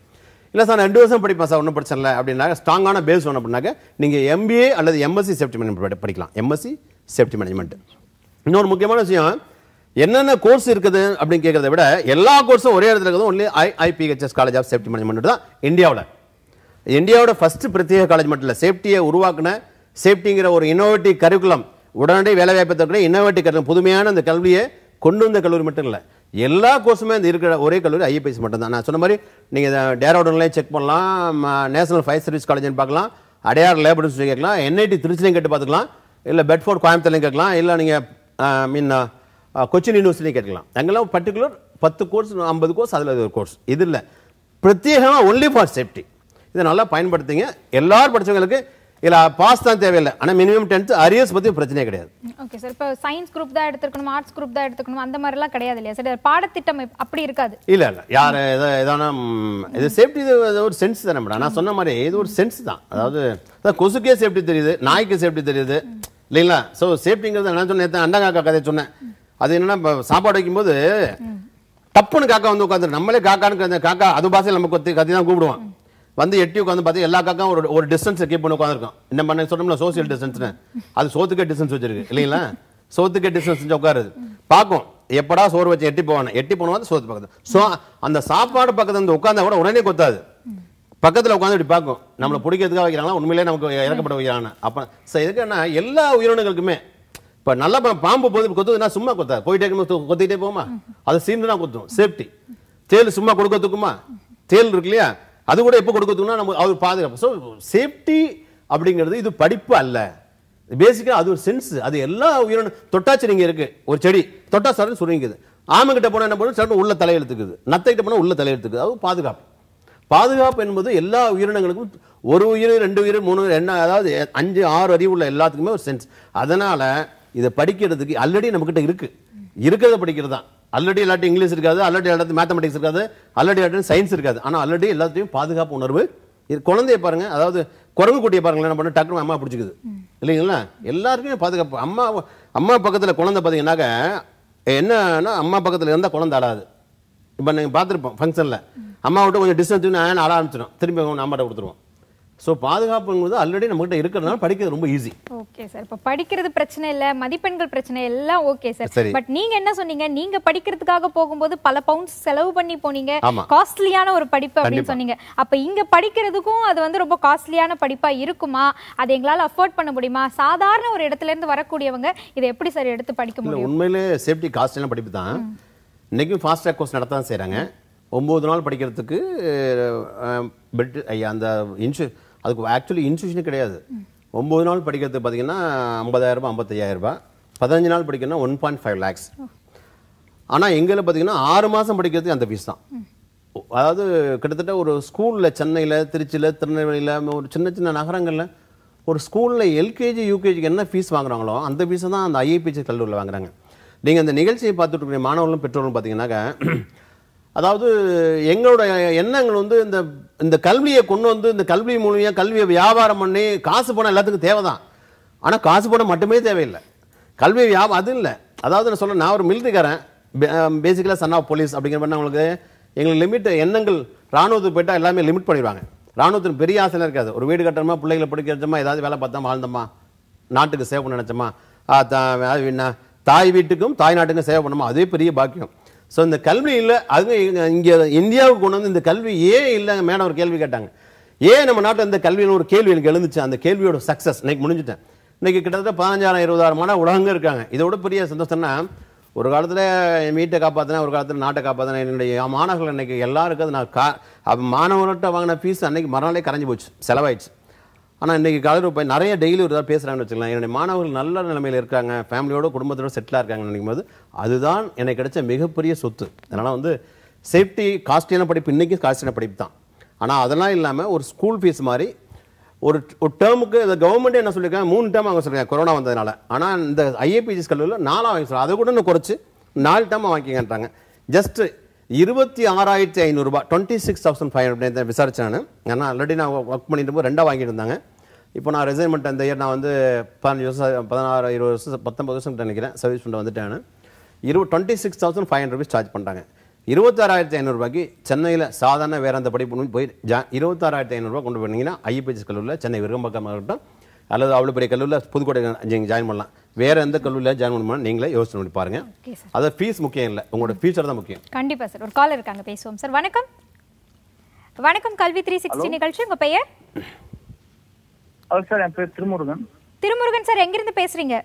இல்லை சார் நான் ரெண்டு வருஷம் படிப்பேன் சார் ஒன்றும் பிரச்சனை இல்லை. அப்படின்னாக்க ஸ்ட்ராங்கான பேஸ் ஒன்று அப்படின்னாக்க நீங்கள் எம்பிஏ அல்லது எம்எஸ்சி சேஃப்டி மேனேஜ்மெண்ட் படிக்கலாம். எம்எஸ்சி சேஃப்டி மேனேஜ்மெண்ட் இன்னொரு முக்கியமான விஷயம் என்னென்ன கோர்ஸ் இருக்குது அப்படின்னு கேட்கறத விட எல்லா கோர்ஸும் ஒரே இடத்துல இருக்குது only IIPHS college of safety management தான் இந்தியாவில். இந்தியாவோட ஃபர்ஸ்ட் பிரத்யேக காலேஜ் மட்டும் இல்லை சேஃப்டியை உருவாக்கின சேஃப்டிங்கிற ஒரு இன்னோவேட்டிவ் கரிக்குலம் உடனடி வேலைவாய்ப்பை தரக்கூடிய இன்னோவேட்டிவ் கரிக்குலம் புதுமையான அந்த கல்வியை கொண்டு வந்த கல்லூரி மட்டும் இல்லை எல்லா கோர்ஸுமே இந்த இருக்கிற ஒரே கல்லூரி ஐஏபிஎஸ் மட்டும் தான். நான் சொன்ன மாதிரி நீங்கள் டேரோடன்லேயும் செக் பண்ணலாம் நேஷனல் ஃபயர் சர்வீஸ் காலேஜ்னு பார்க்கலாம் அடையார் லேபர் இன்ஸ்டியூட் கேட்கலாம் என்ஐடி திருச்சிலையும் கேட்டு பார்த்துக்கலாம் இல்லை பெட்ஃபோர்ட் கோயம்புத்தூர்லையும் கேட்கலாம் இல்லை நீங்கள் மீன் கொச்சின் யூனிவர்சிட்டி கேட்கலாம் அங்கெல்லாம் பர்டிகுலர் பத்து கோர்ஸ் ஐம்பது கோர்ஸ் அதில் ஒரு கோர்ஸ் இது இல்லை. பிரத்யேகமாக ஒன்லி ஃபார் சேஃப்டி இதை நல்லா பயன்படுத்துங்க. எல்லாரும் படிச்சவங்களுக்கு இதில் பாஸ் தான் தேவையில்லை. ஆனால் மினிமம் டென்த்து அரியர்ஸ் பற்றி பிரச்சனையே கிடையாது. ஓகே சார் இப்போ சயின்ஸ் குரூப் தான் எடுத்துக்கணும் ஆர்ட்ஸ் குரூப் தான் எடுத்துக்கணும் அந்த மாதிரிலாம் கிடையாது இல்லையா சார் பாடத்திட்டம் அப்படி இருக்காது. இல்லை இல்லை. யார் எதோ எதான இது சேஃப்டி இது ஒரு சென்ஸ் தானே மேடம் நான் சொன்ன மாதிரி இது ஒரு சென்ஸ் தான். அதாவது கொசுக்கே சேஃப்டி தெரியுது நாய்க்கு சேஃப்டி தெரியுது. இல்லைங்களா? ஸோ சேஃப்டிங்கிறது நான் சொன்னேன் அண்டங்காக்கா கதையை சொன்னேன். அது என்னன்னா இப்போ சாப்பாடு வைக்கும்போது டப்புன்னு காக்கா வந்து உட்காந்து நம்மளே காக்கான்னு காக்கா அது பாசையில் நம்ம கொத்தி கத்தி தான் கூப்பிடுவோம். வந்து எட்டி உட்காந்து பார்த்து எல்லா காக்காவும் ஒரு ஒரு டிஸ்டன்ஸ் கீப் பண்ணி உட்காந்துருக்கோம். என்ன பண்ண சொன்னோம்ல சோசியல் டிஸ்டன்ஸ்னு அது சோத்துக்கே டிஸ்டன்ஸ் வச்சிருக்கு இல்லைங்களா? சோத்துக்கே டிஸ்டன்ஸ் செஞ்சு உட்காருது. பார்க்கும். எப்படா சோறு வச்சு எட்டி போவானு. எட்டி போனவன் சோத்து பக்கத்து ஸோ அந்த சாப்பாடு பக்கத்தில் வந்து உட்காந்தா கூட உடனே கொத்தாது. பக்கத்தில் உட்காந்து இப்படி பார்க்கும். நம்மளை பிடிக்கிறதுக்காக வைக்கிறாங்களா? உண்மையிலே நமக்கு இறக்கப்பட வைக்கிறாங்க அப்போ சரி இதுக்கு என்ன? எல்லா உயிரினங்களுக்குமே இப்ப நல்லா பாம்பு போது கொத்துதுன்னா சும்மா கொத்தா போயிட்டே இருக்கும்போது கொத்திட்டே போமா அது சீண்டு தான் கொத்தும். சேஃப்டி தேல் சும்மா கொடுக்கறதுக்குமா? தேல் இருக்கு இல்லையா? அது கூட எப்போ கொடுக்கறதுக்குன்னா நம்ம அவர் பாதுகாப்பு. ஸோ சேஃப்டி அப்படிங்கிறது இது படிப்பு அல்ல. பேசிக்காக அது ஒரு சென்ஸ் அது எல்லா உயிரின தொட்டாச்சு நீங்கள் இருக்கு. ஒரு செடி. தொட்டா சரன்னு சுருங்கிக்குது. ஆமை கிட்ட போனால் என்ன பண்ணும்? சரன்னு உள்ள தலையெழுத்துக்குது நத்தை கிட்ட போனால் உள்ள தலையெழுத்துக்குது அது பாதுகாப்பு. பாதுகாப்பு என்பது எல்லா உயிரினங்களுக்கும் ஒரு உயிர் ரெண்டு உயிர் மூணு உயிர் என்ன அதாவது அஞ்சு ஆறு அறிவு உள்ள எல்லாத்துக்குமே ஒரு சென்ஸ் அதனால் இதை படிக்கிறதுக்கு ஆல்ரெடி நம்மக்கிட்ட இருக்கு. இருக்கிறத படிக்கிறது தான் ஆல்ரெடி எல்லாத்தையும் இங்கிலீஷ் இருக்காது ஆல்ரெடி எல்லாத்தையும் மேத்தமெட்டிக்ஸ் இருக்காது ஆல்ரெடி எல்லாத்தையும் சயின்ஸ் இருக்காது. ஆனால் ஆல்ரெடி எல்லாத்தையும் பாதுகாப்பு உணர்வு. இது குழந்தைய பாருங்க அதாவது குரங்கு குட்டியை பாருங்களேன் என்ன பண்ண டக்குனு அம்மா பிடிச்சிக்குது. இல்லைங்களா? எல்லாருக்குமே பாதுகாப்பு. அம்மா அம்மா பக்கத்தில் குழந்தை பார்த்தீங்கன்னாக்க என்னன்னா அம்மா பக்கத்தில் இருந்தால் குழந்தை அழாது இப்போ நீங்கள் பார்த்துருப்போம் ஃபங்க்ஷனில் அம்மா விட்டு கொஞ்சம் டிஸ்டன்ஸ் நான் அழ ஆரம்பிச்சிடும் திரும்பி அம்மாட்ட கொடுத்துருவோம். ஸோ பாதுகாப்புங்கிறது ஆல்ரெடி நம்மகிட்ட இருக்கிறதுனால படிக்கிறது ரொம்ப ஈஸி ஓகே சார் இப்போ படிக்கிறது பிரச்சனை இல்ல மதிப்பெண்கள் பிரச்சனை எல்லாம் ஓகே சார் சரி. பட் நீங்க என்ன சொன்னீங்க? நீங்க படிக்கிறதுக்காக போகும்போது பல பவுண்ட்ஸ் செலவு பண்ணி போனீங்க. காஸ்ட்லியான ஒரு படிப்பு அப்படின்னு. சொன்னீங்க. அப்ப இங்க படிக்கிறதுக்கும் அது வந்து ரொம்ப காஸ்ட்லியான படிப்பா இருக்குமா? அதை எங்களால அஃபோர்ட் பண்ண முடியுமா? சாதாரண ஒரு இடத்துல இருந்து வரக்கூடியவங்க இதை எப்படி சார் எடுத்து படிக்க முடியும்? உண்மையிலே சேஃப்டி காஸ்ட்லாம் படிப்பு தான். இன்றைக்கும் ஃபாஸ்ட் ட்ராக் கோர்ஸ் நடத்த தான் செய்கிறாங்க ஒம்பது நாள் படிக்கிறதுக்கு பெட் ஐயா அந்த இன்சூ அதுக்கு ஆக்சுவலி இன்ஸ்டியூஷனே கிடையாது. ஒம்பது நாள் படிக்கிறது பார்த்தீங்கன்னா ஐம்பதாயிரரூபா ஐம்பத்தையாயிரரூபா. பதினஞ்சு நாள் படிக்கணும்னா ஒன் பாயிண்ட் ஃபைவ் லேக்ஸ் ஆனால் எங்களை பார்த்தீங்கன்னா ஆறு மாதம் படிக்கிறதுக்கு அந்த ஃபீஸ் தான். அதாவது கிட்டத்தட்ட ஒரு ஸ்கூலில் சென்னையில் திருச்சியில் திருநெல்வேலியில் ஒரு சின்ன சின்ன நகரங்களில் ஒரு ஸ்கூலில் எல்கேஜி யூகேஜிக்கு என்ன ஃபீஸ் வாங்குறாங்களோ அந்த ஃபீஸை தான் அந்த ஐஏபிசி கல்லூரியில் வாங்குறாங்க. நீங்கள் அந்த நிகழ்ச்சியை பார்த்துட்டு இருக்கிற மாணவர்களும் பெற்றோர்களும் பார்த்தீங்கன்னாக்க அதாவது எங்களோட எண்ணங்கள் வந்து இந்த இந்த கல்வியை கொண்டு வந்து இந்த கல்வி மூலியம் கல்வியை வியாபாரம் பண்ணி காசு பணம் எல்லாத்துக்கும் தேவை தான் ஆனால் காசு பணம் மட்டுமே தேவையில்லை. கல்வி வியாபாரம் அது இல்லை. அதாவது நான் சொல்ல நான் ஒரு மிலிட்டரிக்காரன். பேசிக்கலாக சன் ஆஃப் போலீஸ் அப்படிங்கிற மாதிரி உங்களுக்கு எங்களுக்கு லிமிட் எண்ணங்கள் ராணுவத்துக்கு போயிட்டால் எல்லாமே லிமிட் பண்ணிடுவாங்க. ராணுவத்துக்கு பெரிய ஆசை இருக்காது. ஒரு வீடு கட்டணுமா பிள்ளைகளை படிக்க வச்சோமா ஏதாவது வேலை பார்த்தா வாழ்ந்தோமா நாட்டுக்கு சேவ் பண்ண நினச்சோமா தா- அது என்ன, தாய் வீட்டுக்கும் தாய் நாட்டுக்கும் சேவ் பண்ணுமா அதே பெரிய பாக்கியம். ஸோ இந்த கல்வி இல்லை அது இங்கே இந்தியாவுக்கு கொண்டு வந்து இந்த கல்வி ஏன் இல்லைங்க மேடம் ஒரு கேள்வி கேட்டாங்க. ஏன் நம்ம நாட்டில் இந்த கல்வியில் ஒரு கேள்வி எனக்கு எழுந்துச்சு? அந்த கேள்வியோட சக்ஸஸ் இன்னைக்கு முடிஞ்சுட்டேன். இன்னைக்கு கிட்டத்தட்ட பதினஞ்சாயிரம் இருபதாயிரம் இருபதாயிரமான உலகங்க இருக்காங்க. இதோட பெரிய சந்தோஷம்னா ஒரு காலத்தில் என் வீட்டை காப்பாற்றினேன் ஒரு காலத்தில் நாட்டை காப்பாற்றினேன் என்னுடைய மாணவர்கள் இன்னைக்கு எல்லாருக்கும் நான் கா மாணவர்கிட்ட வாங்கின ஃபீஸ் அன்னைக்கு மறுநாளே கரைஞ்சு போச்சு. செலவாயிடுச்சு. ஆனால் இன்றைக்கி காலையில் போய் நிறைய டெய்லி ஒரு தான் பேசுகிறாங்கன்னு வச்சுக்கலாம் என்னுடைய மாணவர்கள் நல்ல நிலைமையில் இருக்காங்க. ஃபேமிலியோட குடும்பத்தோட செட்டிலாக இருக்காங்கன்னு நினைக்கும் போது அதுதான் எனக்கு கிடைச்ச மிகப்பெரிய சொத்து. அதனால் வந்து சேஃப்டி காஸ்ட்லியான படிப்பு இன்றைக்கி காஸ்ட்லியான படிப்பு தான். ஆனால் அதெல்லாம் இல்லாமல் ஒரு ஸ்கூல் ஃபீஸ் மாதிரி ஒரு ஒரு டேர்முக்கு இந்த கவர்மெண்ட்டே என்ன சொல்லியிருக்காங்க? மூணு டேர்ம் அவங்க சொல்லியிருக்காங்க கொரோனா வந்ததுனால. ஆனால் இந்த ஐஏபிஜிஎஸ் கல்லூரியில் நாலாம் வாங்கி சொல்லுவாங்க அதை கூட இன்னும் குறைச்சி நாலு டேர்ம் வாங்கிக்கன்றாங்க ஜஸ்ட்டு இருபத்தி ஆறாயிரத்தி ஐநூறுரூபா twenty six thousand five hundred விசாரிச்சேன் நான். ஏன்னா ஆல்ரெடி நான் ஒர்க் பண்ணிட்டு போது ரெண்டாக வாங்கிட்டு இருந்தாங்க. இப்போ நான் ரிசைன்மெண்ட் அந்த இயர் நான் வந்து பதினஞ்சு வருஷம் பதினாறு இருபது வருஷம் பத்தொம்பது வருஷம் நினைக்கிறேன் சர்வீஸ் பண்ணிட்டு வந்துட்டேன் இரு twenty six thousand five hundred rupees charge பண்ணுறாங்க இருபத்தாறாயிரத்தி ஐநூறுரூபாய்க்கு சென்னையில் சாதாரண வேற அந்த படிப்பு போய் ஜா இருபத்தாறாயிரத்தி ஐநூறுரூவா கொண்டு போனீங்கன்னா ஐபிஎஸ் கல்லூரியில் சென்னை விரும்பக்கமாக இருக்கட்டும் அல்லது அவ்வளோ பெரிய கல்லூரியில் புதுக்கோட்டை நீங்கள் ஜாயின் பண்ணலாம். வேற எந்த கல்லூரியில் ஜாயின் பண்ணணும்? நீங்களே யோசனை பண்ணி பாருங்க. ஓகே சார் அது ஃபீஸ் முக்கியம் இல்லை. உங்களோட ஃபியூச்சர் தான் முக்கியம். கண்டிப்பா சார் ஒரு கால் இருக்காங்க பேசுவோம் சார் வணக்கம். வணக்கம் கல்வி த்ரீ சிக்ஸ்டி நிகழ்ச்சி. உங்க பெயர்? சார் என் பேர் திருமுருகன். திருமுருகன் சார் எங்கிருந்து பேசுறீங்க?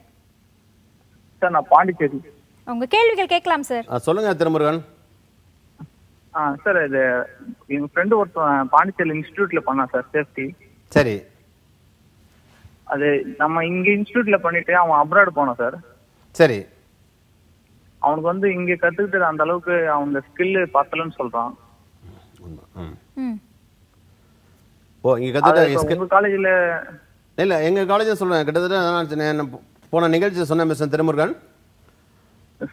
சார் நான் பாண்டிச்சேரி. உங்க கேள்விகள் கேட்கலாம் சார் சொல்லுங்க திருமுருகன். ஆ சார் இது எங்க ஃப்ரெண்டு ஒருத்தன் பாண்டிச்சேரி இன்ஸ்டியூட்ல பண்ணான் சார் சேஃப்டி சரி. அது நம்ம இங்க இன்ஸ்டியூட்ல பண்ணிட்டு அவன் அப்ராட் போனான் சார் சரி. அவனுக்கு வந்து இங்க கத்துக்கிட்டது அந்த அளவுக்கு அவங்க ஸ்கில் பத்தலன்னு சொல்றான். உண்மை. ம். ம். ஓ இங்கே உங்க காலேஜ்ல இல்லை எங்கள் காலேஜில் சொல்லுவேன் கிட்டத்தட்ட போன நிகழ்ச்சி சொன்னேன் மிஸ்டர் திருமுருகன்.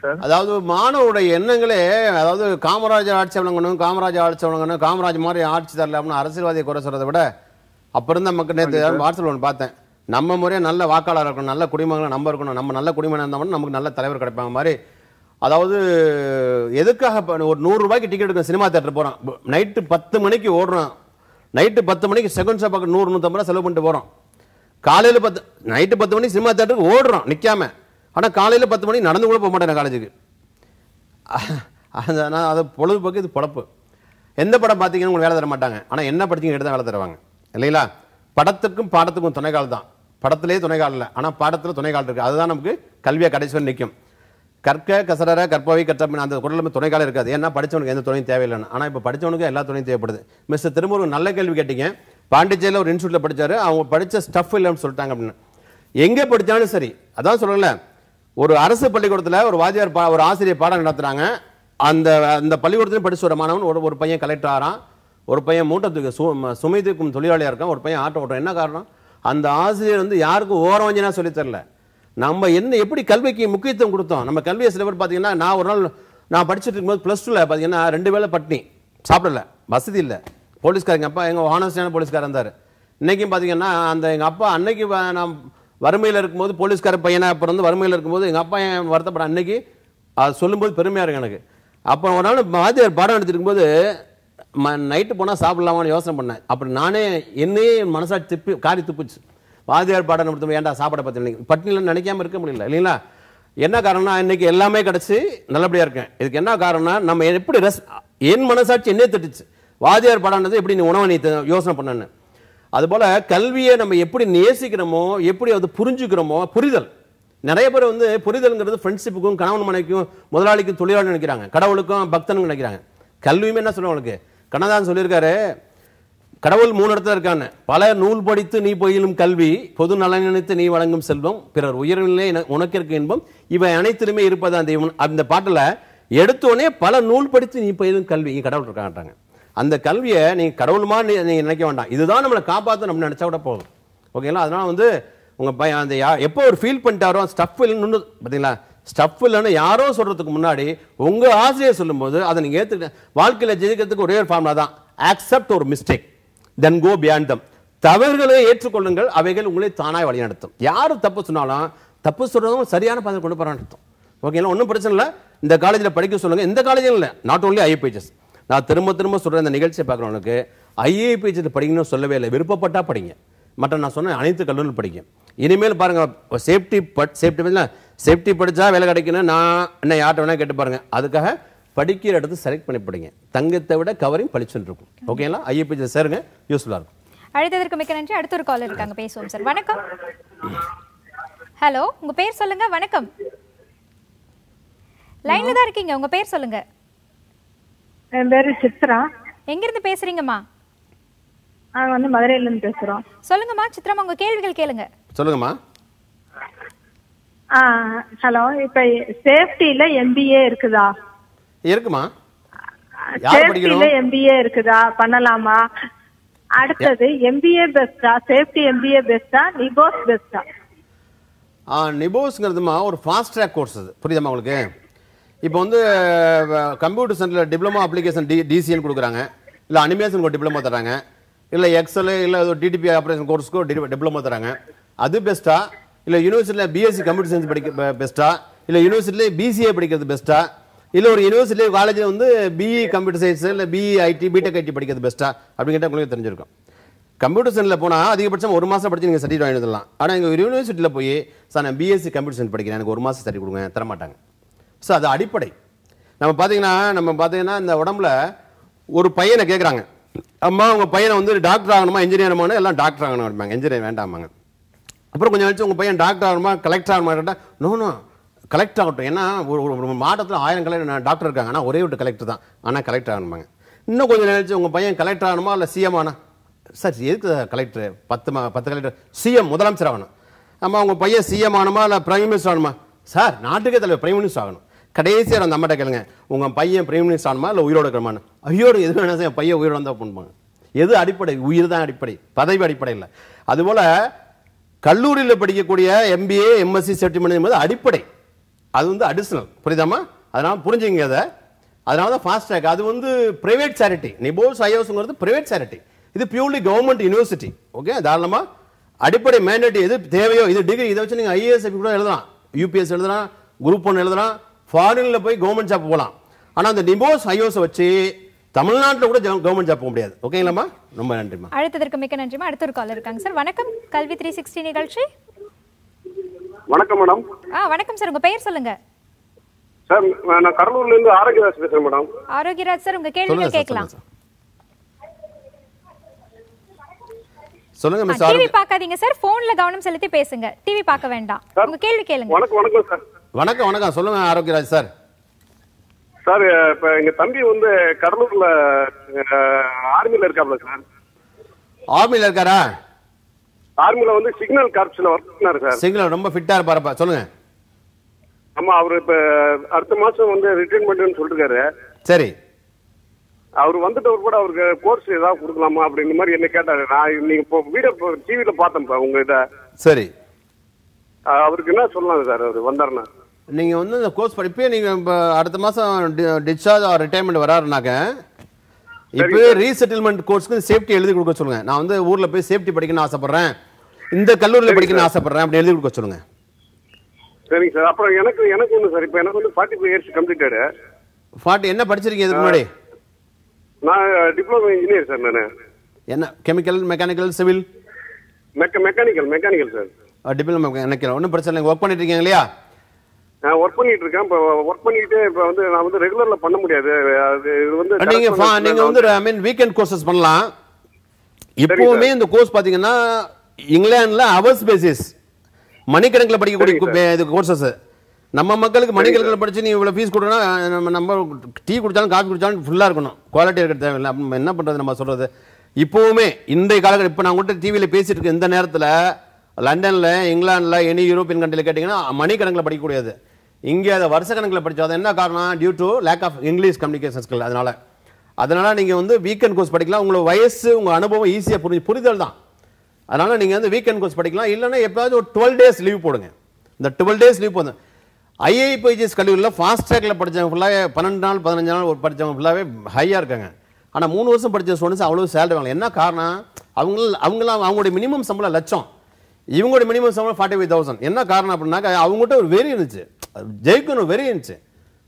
சார் அதாவது மாணவருடைய எண்ணங்களே அதாவது காமராஜர் ஆட்சி வழங்கணும் காமராஜர் ஆட்சி வழங்கணும் காமராஜ் மாதிரி ஆட்சி தரல அப்படின்னு அரசியல்வாதியை குறை சொல்றதை விட அப்போ இருந்த மக்கள் நேற்று வாட்ஸ்அப்பில் ஒன்று பார்த்தேன். நம்ம முறையாக நல்ல வாக்காளர் இருக்கணும் நல்ல குடிமகனாக நம்ம இருக்கணும் நம்ம நல்ல குடிமகனாக இருந்தோம்னா நமக்கு நல்ல தலைவர் கிடைப்பாங்க மாதிரி. அதாவது எதுக்காக ஒரு நூறு ரூபாய்க்கு டிக்கெட் எடுக்க சினிமா தேட்டர் போகிறோம் நைட்டு பத்து மணிக்கு ஓடுறோம். நைட்டு பத்து மணிக்கு செகண்ட் ஷோ பார்க்க நூறு நூற்றம்பது ரூபா செலவு பண்ணிட்டு போகிறோம் காலையில் பத்து நைட்டு பத்து மணிக்கு சினிமா தேட்டருக்கு ஓடுறோம் நிற்காம ஆனால் காலையில் பத்து மணிக்கு நடந்து கூட போக மாட்டேன் காலேஜுக்கு அது நான் அது பொழுதுபோக்கு இது பொழப்பு. எந்த படம் பார்த்தீங்கன்னு உங்களுக்கு வேலை தர மாட்டாங்க. ஆனால் என்ன படிச்சீங்க எடுத்து தான் வேலை தருவாங்க. இல்லைங்களா? படத்துக்கும் பாடத்துக்கும் துணைக்கால் தான். படத்திலே துணைக்கால் இல்லை. ஆனால் பாடத்தில் துணைக்கால் இருக்குது அதுதான் நமக்கு கல்வியாக கடைசி வரை நிற்கும் கற்க கசடர கற்பவை கற்றப்பின் அந்த குரல் துணைக்காலம் இருக்காது. ஏன்னா படிச்சவனுக்கு எந்த துணையும் தேவையில்லைன்னு. ஆனால் இப்போ படித்தவனுக்கு எல்லா துணையும் தேவைப்படுது. மிஸ்டர் திருமுருகன் நல்ல கேள்வி கேட்டீங்க. பாண்டிச்சேரியில் ஒரு இன்ஸ்டியூட்டில் படித்தார் அவங்க படித்த ஸ்டஃப் இல்லைன்னு சொல்லிட்டாங்க அப்படின்னு. எங்கே படித்தாலும் சரி அதான் சொல்லலை. ஒரு அரசு பள்ளிக்கூடத்தில் ஒரு வாத்தியார் பா ஒரு ஆசிரியர் பாடம் நடத்துகிறாங்க அந்த அந்த பள்ளிக்கூடத்துல படிச்சு வர மாணவன் ஒரு ஒரு பையன் கலெக்டர் ஆகிறான் ஒரு பையன் மூட்டத்துக்கு சு சுமை தூக்கும் தொழிலாளியாக இருக்கான். ஒரு பையன் ஆட்டோ ஓட்டுறான். என்ன காரணம்? அந்த ஆசிரியர் வந்து யாருக்கும் ஓரவஞ்சனா சொல்லித் தரல நம்ம என்ன எப்படி கல்விக்கு முக்கியத்துவம் கொடுத்தோம்? நம்ம கல்வியை சில பேர் பார்த்தீங்கன்னா நான் ஒரு நாள் நான் படிச்சுட்டு இருக்கும்போது ப்ளஸ் டூவில் பார்த்தீங்கன்னா ரெண்டு வேளை பட்னி சாப்பிடல வசதி இல்லை. போலீஸ்காரங்க அப்பா எங்கள் ஹானஸ்டான போலீஸ்காரர் இருந்தார். இன்றைக்கும் பார்த்தீங்கன்னா அந்த எங்கள் அப்பா அன்னைக்கு நான் வறுமையில் இருக்கும்போது போலீஸ்கார பையனாக பிறந்து வறுமையில் இருக்கும்போது எங்கள் அப்பா என் வருத்தப்பட அன்னைக்கு அது சொல்லும்போது பெருமையாக இருக்கும் எனக்கு. அப்போ ஒரு நாள் வாத்தியார் பாடம் எடுத்துருக்கும்போது நைட்டு போனால் சாப்பிடலாமான்னு யோசனை பண்ணேன். அப்படி நானே என்னையே என் மனசாட்சி திப்பி காரி துப்புச்சு. வாத்தியார் பாடம் நடத்தும் ஏன்டா சாப்பாடை பற்றி பட்டினியில் நினைக்காம இருக்க முடியல இல்லைங்களா? என்ன காரணம்னா இன்னைக்கு எல்லாமே கிடச்சி நல்லபடியாக இருக்கேன். இதுக்கு என்ன காரணம்னா நம்ம எப்படி ரெஸ் என் மனசாட்சி என்னே திட்டுச்சு. வாத்தியார் பாடம்ன்றது எப்படி நீ உணவை நீ யோசனை பண்ணன்னு. அதுபோல் கல்வியை நம்ம எப்படி நேசிக்கிறோமோ எப்படி அது புரிஞ்சுக்கிறோமோ புரிதல். நிறைய பேர் வந்து புரிதல்ங்கிறது ஃப்ரெண்ட்ஷிப்புக்கும் கணவன் மனைவிக்கும் முதலாளிக்கும் தொழிலாளி நினைக்கிறாங்க கடவுளுக்கும் பக்தனுக்கும் நினைக்கிறாங்க. கல்வியுமே என்ன சொல்லுவாங்க உங்களுக்கு? கண்ணதாசன் சொல்லியிருக்காரு கடவுள் மூணு இடத்துல இருக்கான்னு. பல நூல் படித்து நீ பயிலும் கல்வி பொது நலன் நினைத்து நீ வழங்கும் செல்வம் பிறர் உயர்நிலை உனக்கு இருக்க இன்பம். இவை அனைத்திலுமே இருப்பது அந்த இவன் அந்த பாட்டில் எடுத்தோடனே பல நூல் படித்து நீ பயிலும் கல்வி நீ கடவுள் இருக்கான்ட்டாங்க அந்த கல்வியை நீங்கள் கடவுளுமா நீ- நினைக்க வேண்டாம். இதுதான் நம்மளை காப்பாற்ற நம்ம நினச்சா கூட போதும். ஓகேங்களா? அதனால வந்து உங்கள் பையன் அந்த யா- எப்போ ஒரு ஃபீல் பண்ணிட்டாரோ ஸ்டஃப் இல்லைன்னு பார்த்தீங்களா ஸ்டஃப் இல்லைன்னு யாரோ சொல்கிறதுக்கு முன்னாடி உங்கள் ஆசிரியர் சொல்லும்போது அதை நீங்கள் ஏற்றுக்க வாழ்க்கையில் ஜெயிக்கிறதுக்கு ஒரே ஒரு ஃபார்முலா தான். ஆக்செப்ட் ஒரு மிஸ்டேக் தென் கோ பியாண்ட் தம் தவறுகளை ஏற்றுக்கொள்ளுங்கள் அவைகள் உங்களை தானாக வழிநடத்தும். யார் தப்பு சொன்னாலும் தப்பு சொல்கிறதும் சரியான பாதை கொண்டு போறான்னு அர்த்தம். ஓகேங்களா ஒன்றும் பிரச்சனை இல்லை. இந்த காலேஜில் படிக்க சொல்லுங்கள் இந்த காலேஜில் இல்லை. நாட் ஓன்லி ஐஏபிஎஸ் நான் திரும்ப திரும்ப சொல்கிற இந்த நிகழ்ச்சியை பார்க்குறவனுக்கு ஐஏபிஎஸ் படிக்கணும்னு சொல்லவே இல்லை. விருப்பப்பட்டா படிங்க. மற்ற நான் சொன்ன அனைத்து கல்லூரியில் படிங்க. இனிமேல் பாருங்க சேஃப்டி பட் சேஃப்டி சேஃப்டி படிச்சா வேலை கிடைக்கணும் நான் என்ன யார்கிட்ட வேணா கேட்டு பாருங்க. அதுக்காக படிக்கிற இடத்து செலக்ட் பண்ணி படிங்க. தங்கத்தை விட கவரிங் பளிச்சுன்னு இருக்கும். ஓகேங்களா ஐஏபிஎஸ் சேருங்க யூஸ்ஃபுல்லாக இருக்கும். அழைத்ததற்கு மிக்க நன்றி. அடுத்த ஒரு காலர் இருக்காங்க பேசுவோம் சார். வணக்கம். ஹலோ உங்க பேர் சொல்லுங்க. வணக்கம். லைன்ல தான் இருக்கீங்க. உங்க பேர் சொல்லுங்க. என் பேரு சித்ரா. எங்க இருந்து பேசுறீங்கம்மா? நாங்க வந்து மதுரையில இருந்து பேசுறோம். சொல்லுங்கம்மா சித்ராமா உங்க கேள்விகள் கேளுங்க. சொல்லுங்கம்மா. ஆ ஹலோ இப்ப சேஃப்டில எம்பிஏ இருக்குதா? இருக்குமா? சேஃப்டில எம்பிஏ இருக்குதா? பண்ணலாமா? அடுத்தது எம்பிஏ பெஸ்டா? சேஃப்டி எம்பிஏ பெஸ்டா? நிபோஸ் பெஸ்டா? நிபோஸ்ங்கிறதுமா ஒரு ஃபாஸ்ட் ட்ராக் கோர்ஸ் அது. புரியுதாம்மா உங்களுக்கு? இப்போ வந்து கம்ப்யூட்டர் சென்டரில் டிப்ளமோ அப்ளிகேஷன் டி டிசிஎன் கொடுக்குறாங்க. இல்லை அனிமேஷன் ஒரு டிப்ளமோ தராங்க இல்லை எக்ஸல் இல்லை டிடிபி ஆப்ரேஷன் கோர்ஸ்க்கோ டிப்ளமோ தராங்க அது பெஸ்ட்டா இல்லை யூனிவர்சிட்டியில் பிஎஸ்சி கம்ப்யூட்டர் சயின்ஸ் படிக்க பெஸ்ட்டா இல்லை யூனிவர்சிட்டியில் பிசிஏ படிக்கிறது பெஸ்ட்டா இல்லை ஒரு யூனிவர்சிட்டி காலேஜில் வந்து பிஇ கம்ப்யூட்டர் சயின்ஸ் இல்லை பிஇ ஐடி பிடெக் ஐடி படிக்கிறது பெஸ்ட்டா அப்படின்னு கேட்டால் உங்களுக்கு தெரிஞ்சிருக்கும். கம்ப்யூட்டர் சயின்ஸில் போனால் அதிகபட்சம் ஒரு மாதம் படித்து நீங்கள் சர்டிஃபிகேட் வாங்கிடலாம் வந்துடலாம் ஆனால் எங்கள் யூனிவர்சிட்டியில் போய் சார் நான் பிஎஸ்சி கம்ப்யூட்டர் சயின்ஸ் படிக்கிறேன். எனக்கு ஒரு மாதம் சர்டிஃபிகேட் கொடுங்க. தரமாட்டாங்க. ஸோ அது அடிப்படை. நம்ம பார்த்தீங்கன்னா நம்ம பார்த்தீங்கன்னா இந்த உடம்புல ஒரு பையனை கேட்குறாங்க அம்மா உங்கள் பையனை வந்து டாக்டர் ஆகணுமா? இன்ஜினியர் ஆகணுமா எல்லாம் டாக்டர் ஆகணும் அப்படிம்பாங்க. இன்ஜினியர் வேண்டாமாங்க அப்புறம் கொஞ்சம் கழிச்சு உங்கள் பையன் டாக்டர் ஆகணுமா? கலெக்டர் ஆகணுமா கேட்டால் நோ நோ கலெக்டர் ஆகட்டும். ஏன்னா ஒரு ஒரு ஒரு மாவட்டத்தில் ஆயிரம் கலெக்டர் டாக்டர் இருக்காங்க. ஆனால் ஒரே ஒரு கலெக்டர் தான். ஆனால் கலெக்டர் ஆகணுமாங்க இன்னும் கொஞ்சம் நினைச்சு உங்கள் பையன் கலெக்டர் ஆகணுமா இல்லை சிஎம் ஆனா? சார் எதுக்கு கலெக்டர் பத்து மா பத்து கலெக்டர் சிஎம் முதலமைச்சர் ஆகணும். ஆமாம் உங்கள் பையன் சிஎம் ஆகணுமா இல்லை பிரைம் மினிஸ்டர் ஆகணுமா? சார் நாட்டுக்கே தலைவர் பிரைம் மினிஸ்டர் ஆகணும். கடைசியாக அந்த அம்மாட்ட கேளுங்க. உங்கள் பையன் பிரைம் மினிஸ்டர் ஆகணுமா இல்லை உயிரோட இருக்கிறமான்னு ஐயோடு எது வேணா என் பையன் உயிரோட வந்தால் பண்ணுவாங்க எது அடிப்படை? உயிர் தான் அடிப்படை. பதவி அடிப்படை இல்லை. அதுபோல் கல்லூரியில் படிக்கக்கூடிய எம்பிஏ எம்எஸ்சி சர்டிஃபிகேட் என்பது அடிப்படை. அது வந்து அடிஷனல் புரியுதாமா அதனால் புரிஞ்சுங்க அதை அதனால தான் ஃபாஸ்ட் ட்ராக் அது வந்து பிரைவேட் சேரிட்டி நிபோஸ் ஐஓஸ்ங்கிறது பிரைவேட் சேரிட்டி இது பியூர்லி கவர்மெண்ட் யூனிவர்சிட்டி ஓகே தாராளமாக அடிப்படை மேண்டேட் எது தேவையோ இது டிகிரி இதை வச்சு நீங்கள் ஐஏஎஸ் கூட எழுதலாம். யூபிஎஸ் எழுதலாம் குரூப் ஒன் எழுதலாம் ஃபாரினில் போய் கவர்மெண்ட் ஜாப் போகலாம் ஆனால் அந்த நிபோஸ் ஐஓஸை வச்சு தமிழ்நாட்டில் கூட கவர்மெண்ட் ஜாப் போக முடியாது. ஓகேங்களாம்மா ரொம்ப நன்றிம்மா. அழைத்ததற்கு மிக்க நன்றிமா அடுத்த ஒரு காலர் இருக்காங்க சார். வணக்கம். கல்வி த்ரீ சிக்ஸ்டி நிகழ்ச்சி. வணக்கம் மேடம். ஆ வணக்கம் சார். உங்க பெயர் சொல்லுங்க. சார் நான் கடலூர்ல இருந்து ஆரோக்கியதாஸ் பேசுறேன் மேடம். ஆரோக்கியராஜ் சார் உங்க கேள்விகள் சார் கேட்கலாம். சொல்லுங்க மிஸ் டிவி பார்க்காதீங்க சார். போன்ல கவனம் செலுத்தி பேசுங்க. டிவி பார்க்க வேண்டாம். உங்க கேள்வி கேளுங்க. வணக்கம் வணக்கம் சார். வணக்கம் வணக்கம். சொல்லுங்க ஆரோக்கியராஜ் சார். சார் இப்ப எங்க தம்பி வந்து கடலூர்ல ஆர்மில இருக்காப்ல சார். ஆர்மியில் இருக்காரா? ஆர்மில வந்து சிக்னல் கார்ப்ஸ்ல ஒர்க் பண்ணாரு சார். சிங்கிள் ரொம்ப ஃபிட்டா இருப்பாருப்பா சொல்லுங்க. ஆமா அவரு இப்ப அடுத்த மாசம் வந்து ரிட்டைர்மெண்ட்னு சொல்லிருக்காரு. சரி. அவர் வந்துட்டு கூட அவருக்கு கோர்ஸ் ஏதாவது கொடுக்கலாமா அப்படின்ற மாதிரி என்ன கேட்டாரு. நான் நீங்க இப்போ வீடியோ டிவில பார்த்தேன்ப்பா உங்க இதை சரி அவருக்கு என்ன சொல்லலாம் சார் அவர் வந்தாருன்னா? நீங்க வந்து இந்த கோர்ஸ் படிப்பே நீங்க இப்போ அடுத்த மாசம் டிஸ்சார்ஜ் ஆர் ரிட்டையர்மெண்ட் வராருனாக்க இப்போ ரீசெட்டில்மெண்ட் கோர்ஸ்க்கு சேஃப்டி எழுதி கொடுக்க சொல்லுங்க. நான் வந்து ஊர்ல போய் சேஃப்டி படிக்கணும்னு ஆசைப்படுறேன். இந்த கல்லூரியில் படிக்கணும்னு ஆசைப்படுறேன். அப்படி எழுதி கொடுக்க சொல்லுங்க. சரிங்க சார். அப்புறம் எனக்கு எனக்கு ஒன்று சார். இப்போ எனக்கு வந்து forty five years completed forty என்ன படிச்சிருக்கீங்க இதுக்கு முன்னாடி? நான் டிப்ளமோ இன்ஜினியர் சார் நான். என்ன chemical mechanical civil mech mechanical mechanical sir. Diploma mechanical ஒன்றும் பிரச்சனை இல்லை ஒர்க் பண்ணிட்டு இருக்கீங்க இல்லையா? நான் ஒர்க் பண்ணிட்டு இருக்கேன். இப்போ ஒர்க் பண்ணிட்டு இப்போ வந்து நான் வந்து ரெகுலர்ல பண்ண முடியாது. அது இது வந்து நீங்க நீங்க வந்து ஐ மீன் வீக்கெண்ட் கோர்சஸ் பண்ணலாம். இப்போவுமே இந்த கோர்ஸ் பாத்தீங்கன்னா இங்கிலாந்துல அவர்ஸ் பேசிஸ் மணிக்கணக்கில் படிக்கக்கூடிய இது கோர்சஸ் நம்ம மக்களுக்கு மணிக்கணக்கில் படிச்சு நீ இவ்வளவு ஃபீஸ் கொடுனா நம்ம நம்ம டீ குடிச்சாலும் காஃபி குடிச்சாலும் ஃபுல்லா இருக்கணும். குவாலிட்டி இருக்க தேவையில்லை. நம்ம என்ன பண்றது நம்ம சொல்றது? இப்போவுமே இன்றைய காலகட்டம் இப்போ நான் உங்கள்கிட்ட டிவியில் பேசிட்டு இருக்க இந்த நேரத்துல லண்டன்ல இங்கிலாந்துல எனி யூரோப்பியன் கண்ட்ரியில் கேட்டிங்கன்னா மணிக்கணக்கில் படிக்கக்கூடியது. இங்கே அதை வருஷ கணக்கில் படித்தோம். அது என்ன காரணம் due to lack of English communication skill அதனால் அதனால் நீங்கள் வந்து வீக்கெண்ட் கோர்ஸ் படிக்கலாம். உங்களோட வயசு உங்கள் அனுபவம் ஈஸியாக புரிஞ்சு புரிதல் தான். அதனால் நீங்கள் வந்து வீக்கெண்ட் கோர்ஸ் படிக்கலாம். இல்லைன்னா எப்போயாவது ஒரு டுவெல் டேஸ் லீவ் போடுங்க. இந்த டுவெல் டேஸ் லீவ் போதும் ஐஐபிஜிஎஸ் கல்லூரியில் ஃபாஸ்ட் ட்ராக்கில் படித்தவங்க ஃபுல்லாக பன்னெண்டு நாள் பதினஞ்சு நாள் ஒரு படித்தவங்க ஃபுல்லாகவே ஹையாக இருக்காங்க. ஆனால் மூணு வருஷம் படிச்ச ஸ்டூடெண்ட்ஸ் அவ்வளோ சேலரி வாங்கலாம் என்ன காரணம் அவங்க அவங்களாம் அவங்களுடைய மினிமம் சம்பளம் லட்சம். இவங்களுடைய மினிமம் சம்பளம் ஃபார்ட்டி ஃபைவ் தௌசண்ட் என்ன காரணம் அப்படின்னாக்கா அவங்ககிட்ட ஒரு வெறி இருந்துச்சு. ஜெயிக்கணும் வெறி இருந்துச்சு.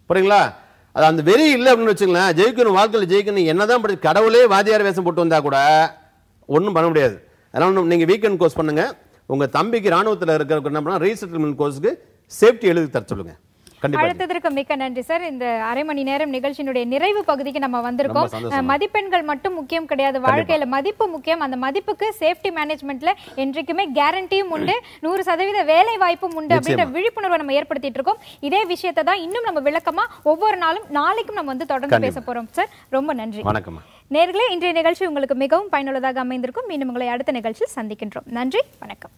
புரியுங்களா அது அந்த வெறி இல்லை அப்படின்னு வச்சுக்கலாம் ஜெயிக்கணும் வாழ்க்கையில் ஜெயிக்கணும் என்னதான் படி கடவுளே வாதியார் வேஷம் போட்டு வந்தால் கூட ஒன்றும் பண்ண முடியாது. அதனால் நீங்கள் வீக்கெண்ட் கோர்ஸ் பண்ணுங்கள் உங்கள் தம்பிக்கு ராணுவத்தில் இருக்கிற என்ன பண்ணால் ரீசெட்டில்மெண்ட் கோர்ஸ்க்கு சேஃப்டி எழுதி தர சொல்லுங்கள் கண்டிப்பா. அழுத்தத்திற்கு மிக்க நன்றி சார். இந்த அரை மணி நேரம் நிகழ்ச்சியினுடைய நிறைவு பகுதிக்கு நம்ம வந்திருக்கோம். மதிப்பெண்கள் மட்டும் முக்கியம் கிடையாது. வாழ்க்கையில மதிப்பு முக்கியம். அந்த மதிப்புக்கு சேஃப்டி மேனேஜ்மெண்ட்ல என்றைக்குமே கேரண்டியும் உண்டு. நூறு சதவீத வேலை வாய்ப்பும் உண்டு அப்படின்ற விழிப்புணர்வை நம்ம ஏற்படுத்திட்டு இருக்கோம். இதே விஷயத்தை தான் இன்னும் நம்ம விளக்கமா ஒவ்வொரு நாளும் நாளைக்கும் நம்ம வந்து தொடர்ந்து. பேச போறோம் சார். ரொம்ப நன்றி. வணக்கம்மா. நேர்களே இன்றைய நிகழ்ச்சி உங்களுக்கு மிகவும் பயனுள்ளதாக அமைந்திருக்கும். மீண்டும் உங்களை அடுத்த நிகழ்ச்சியில் சந்திக்கின்றோம். நன்றி வணக்கம்.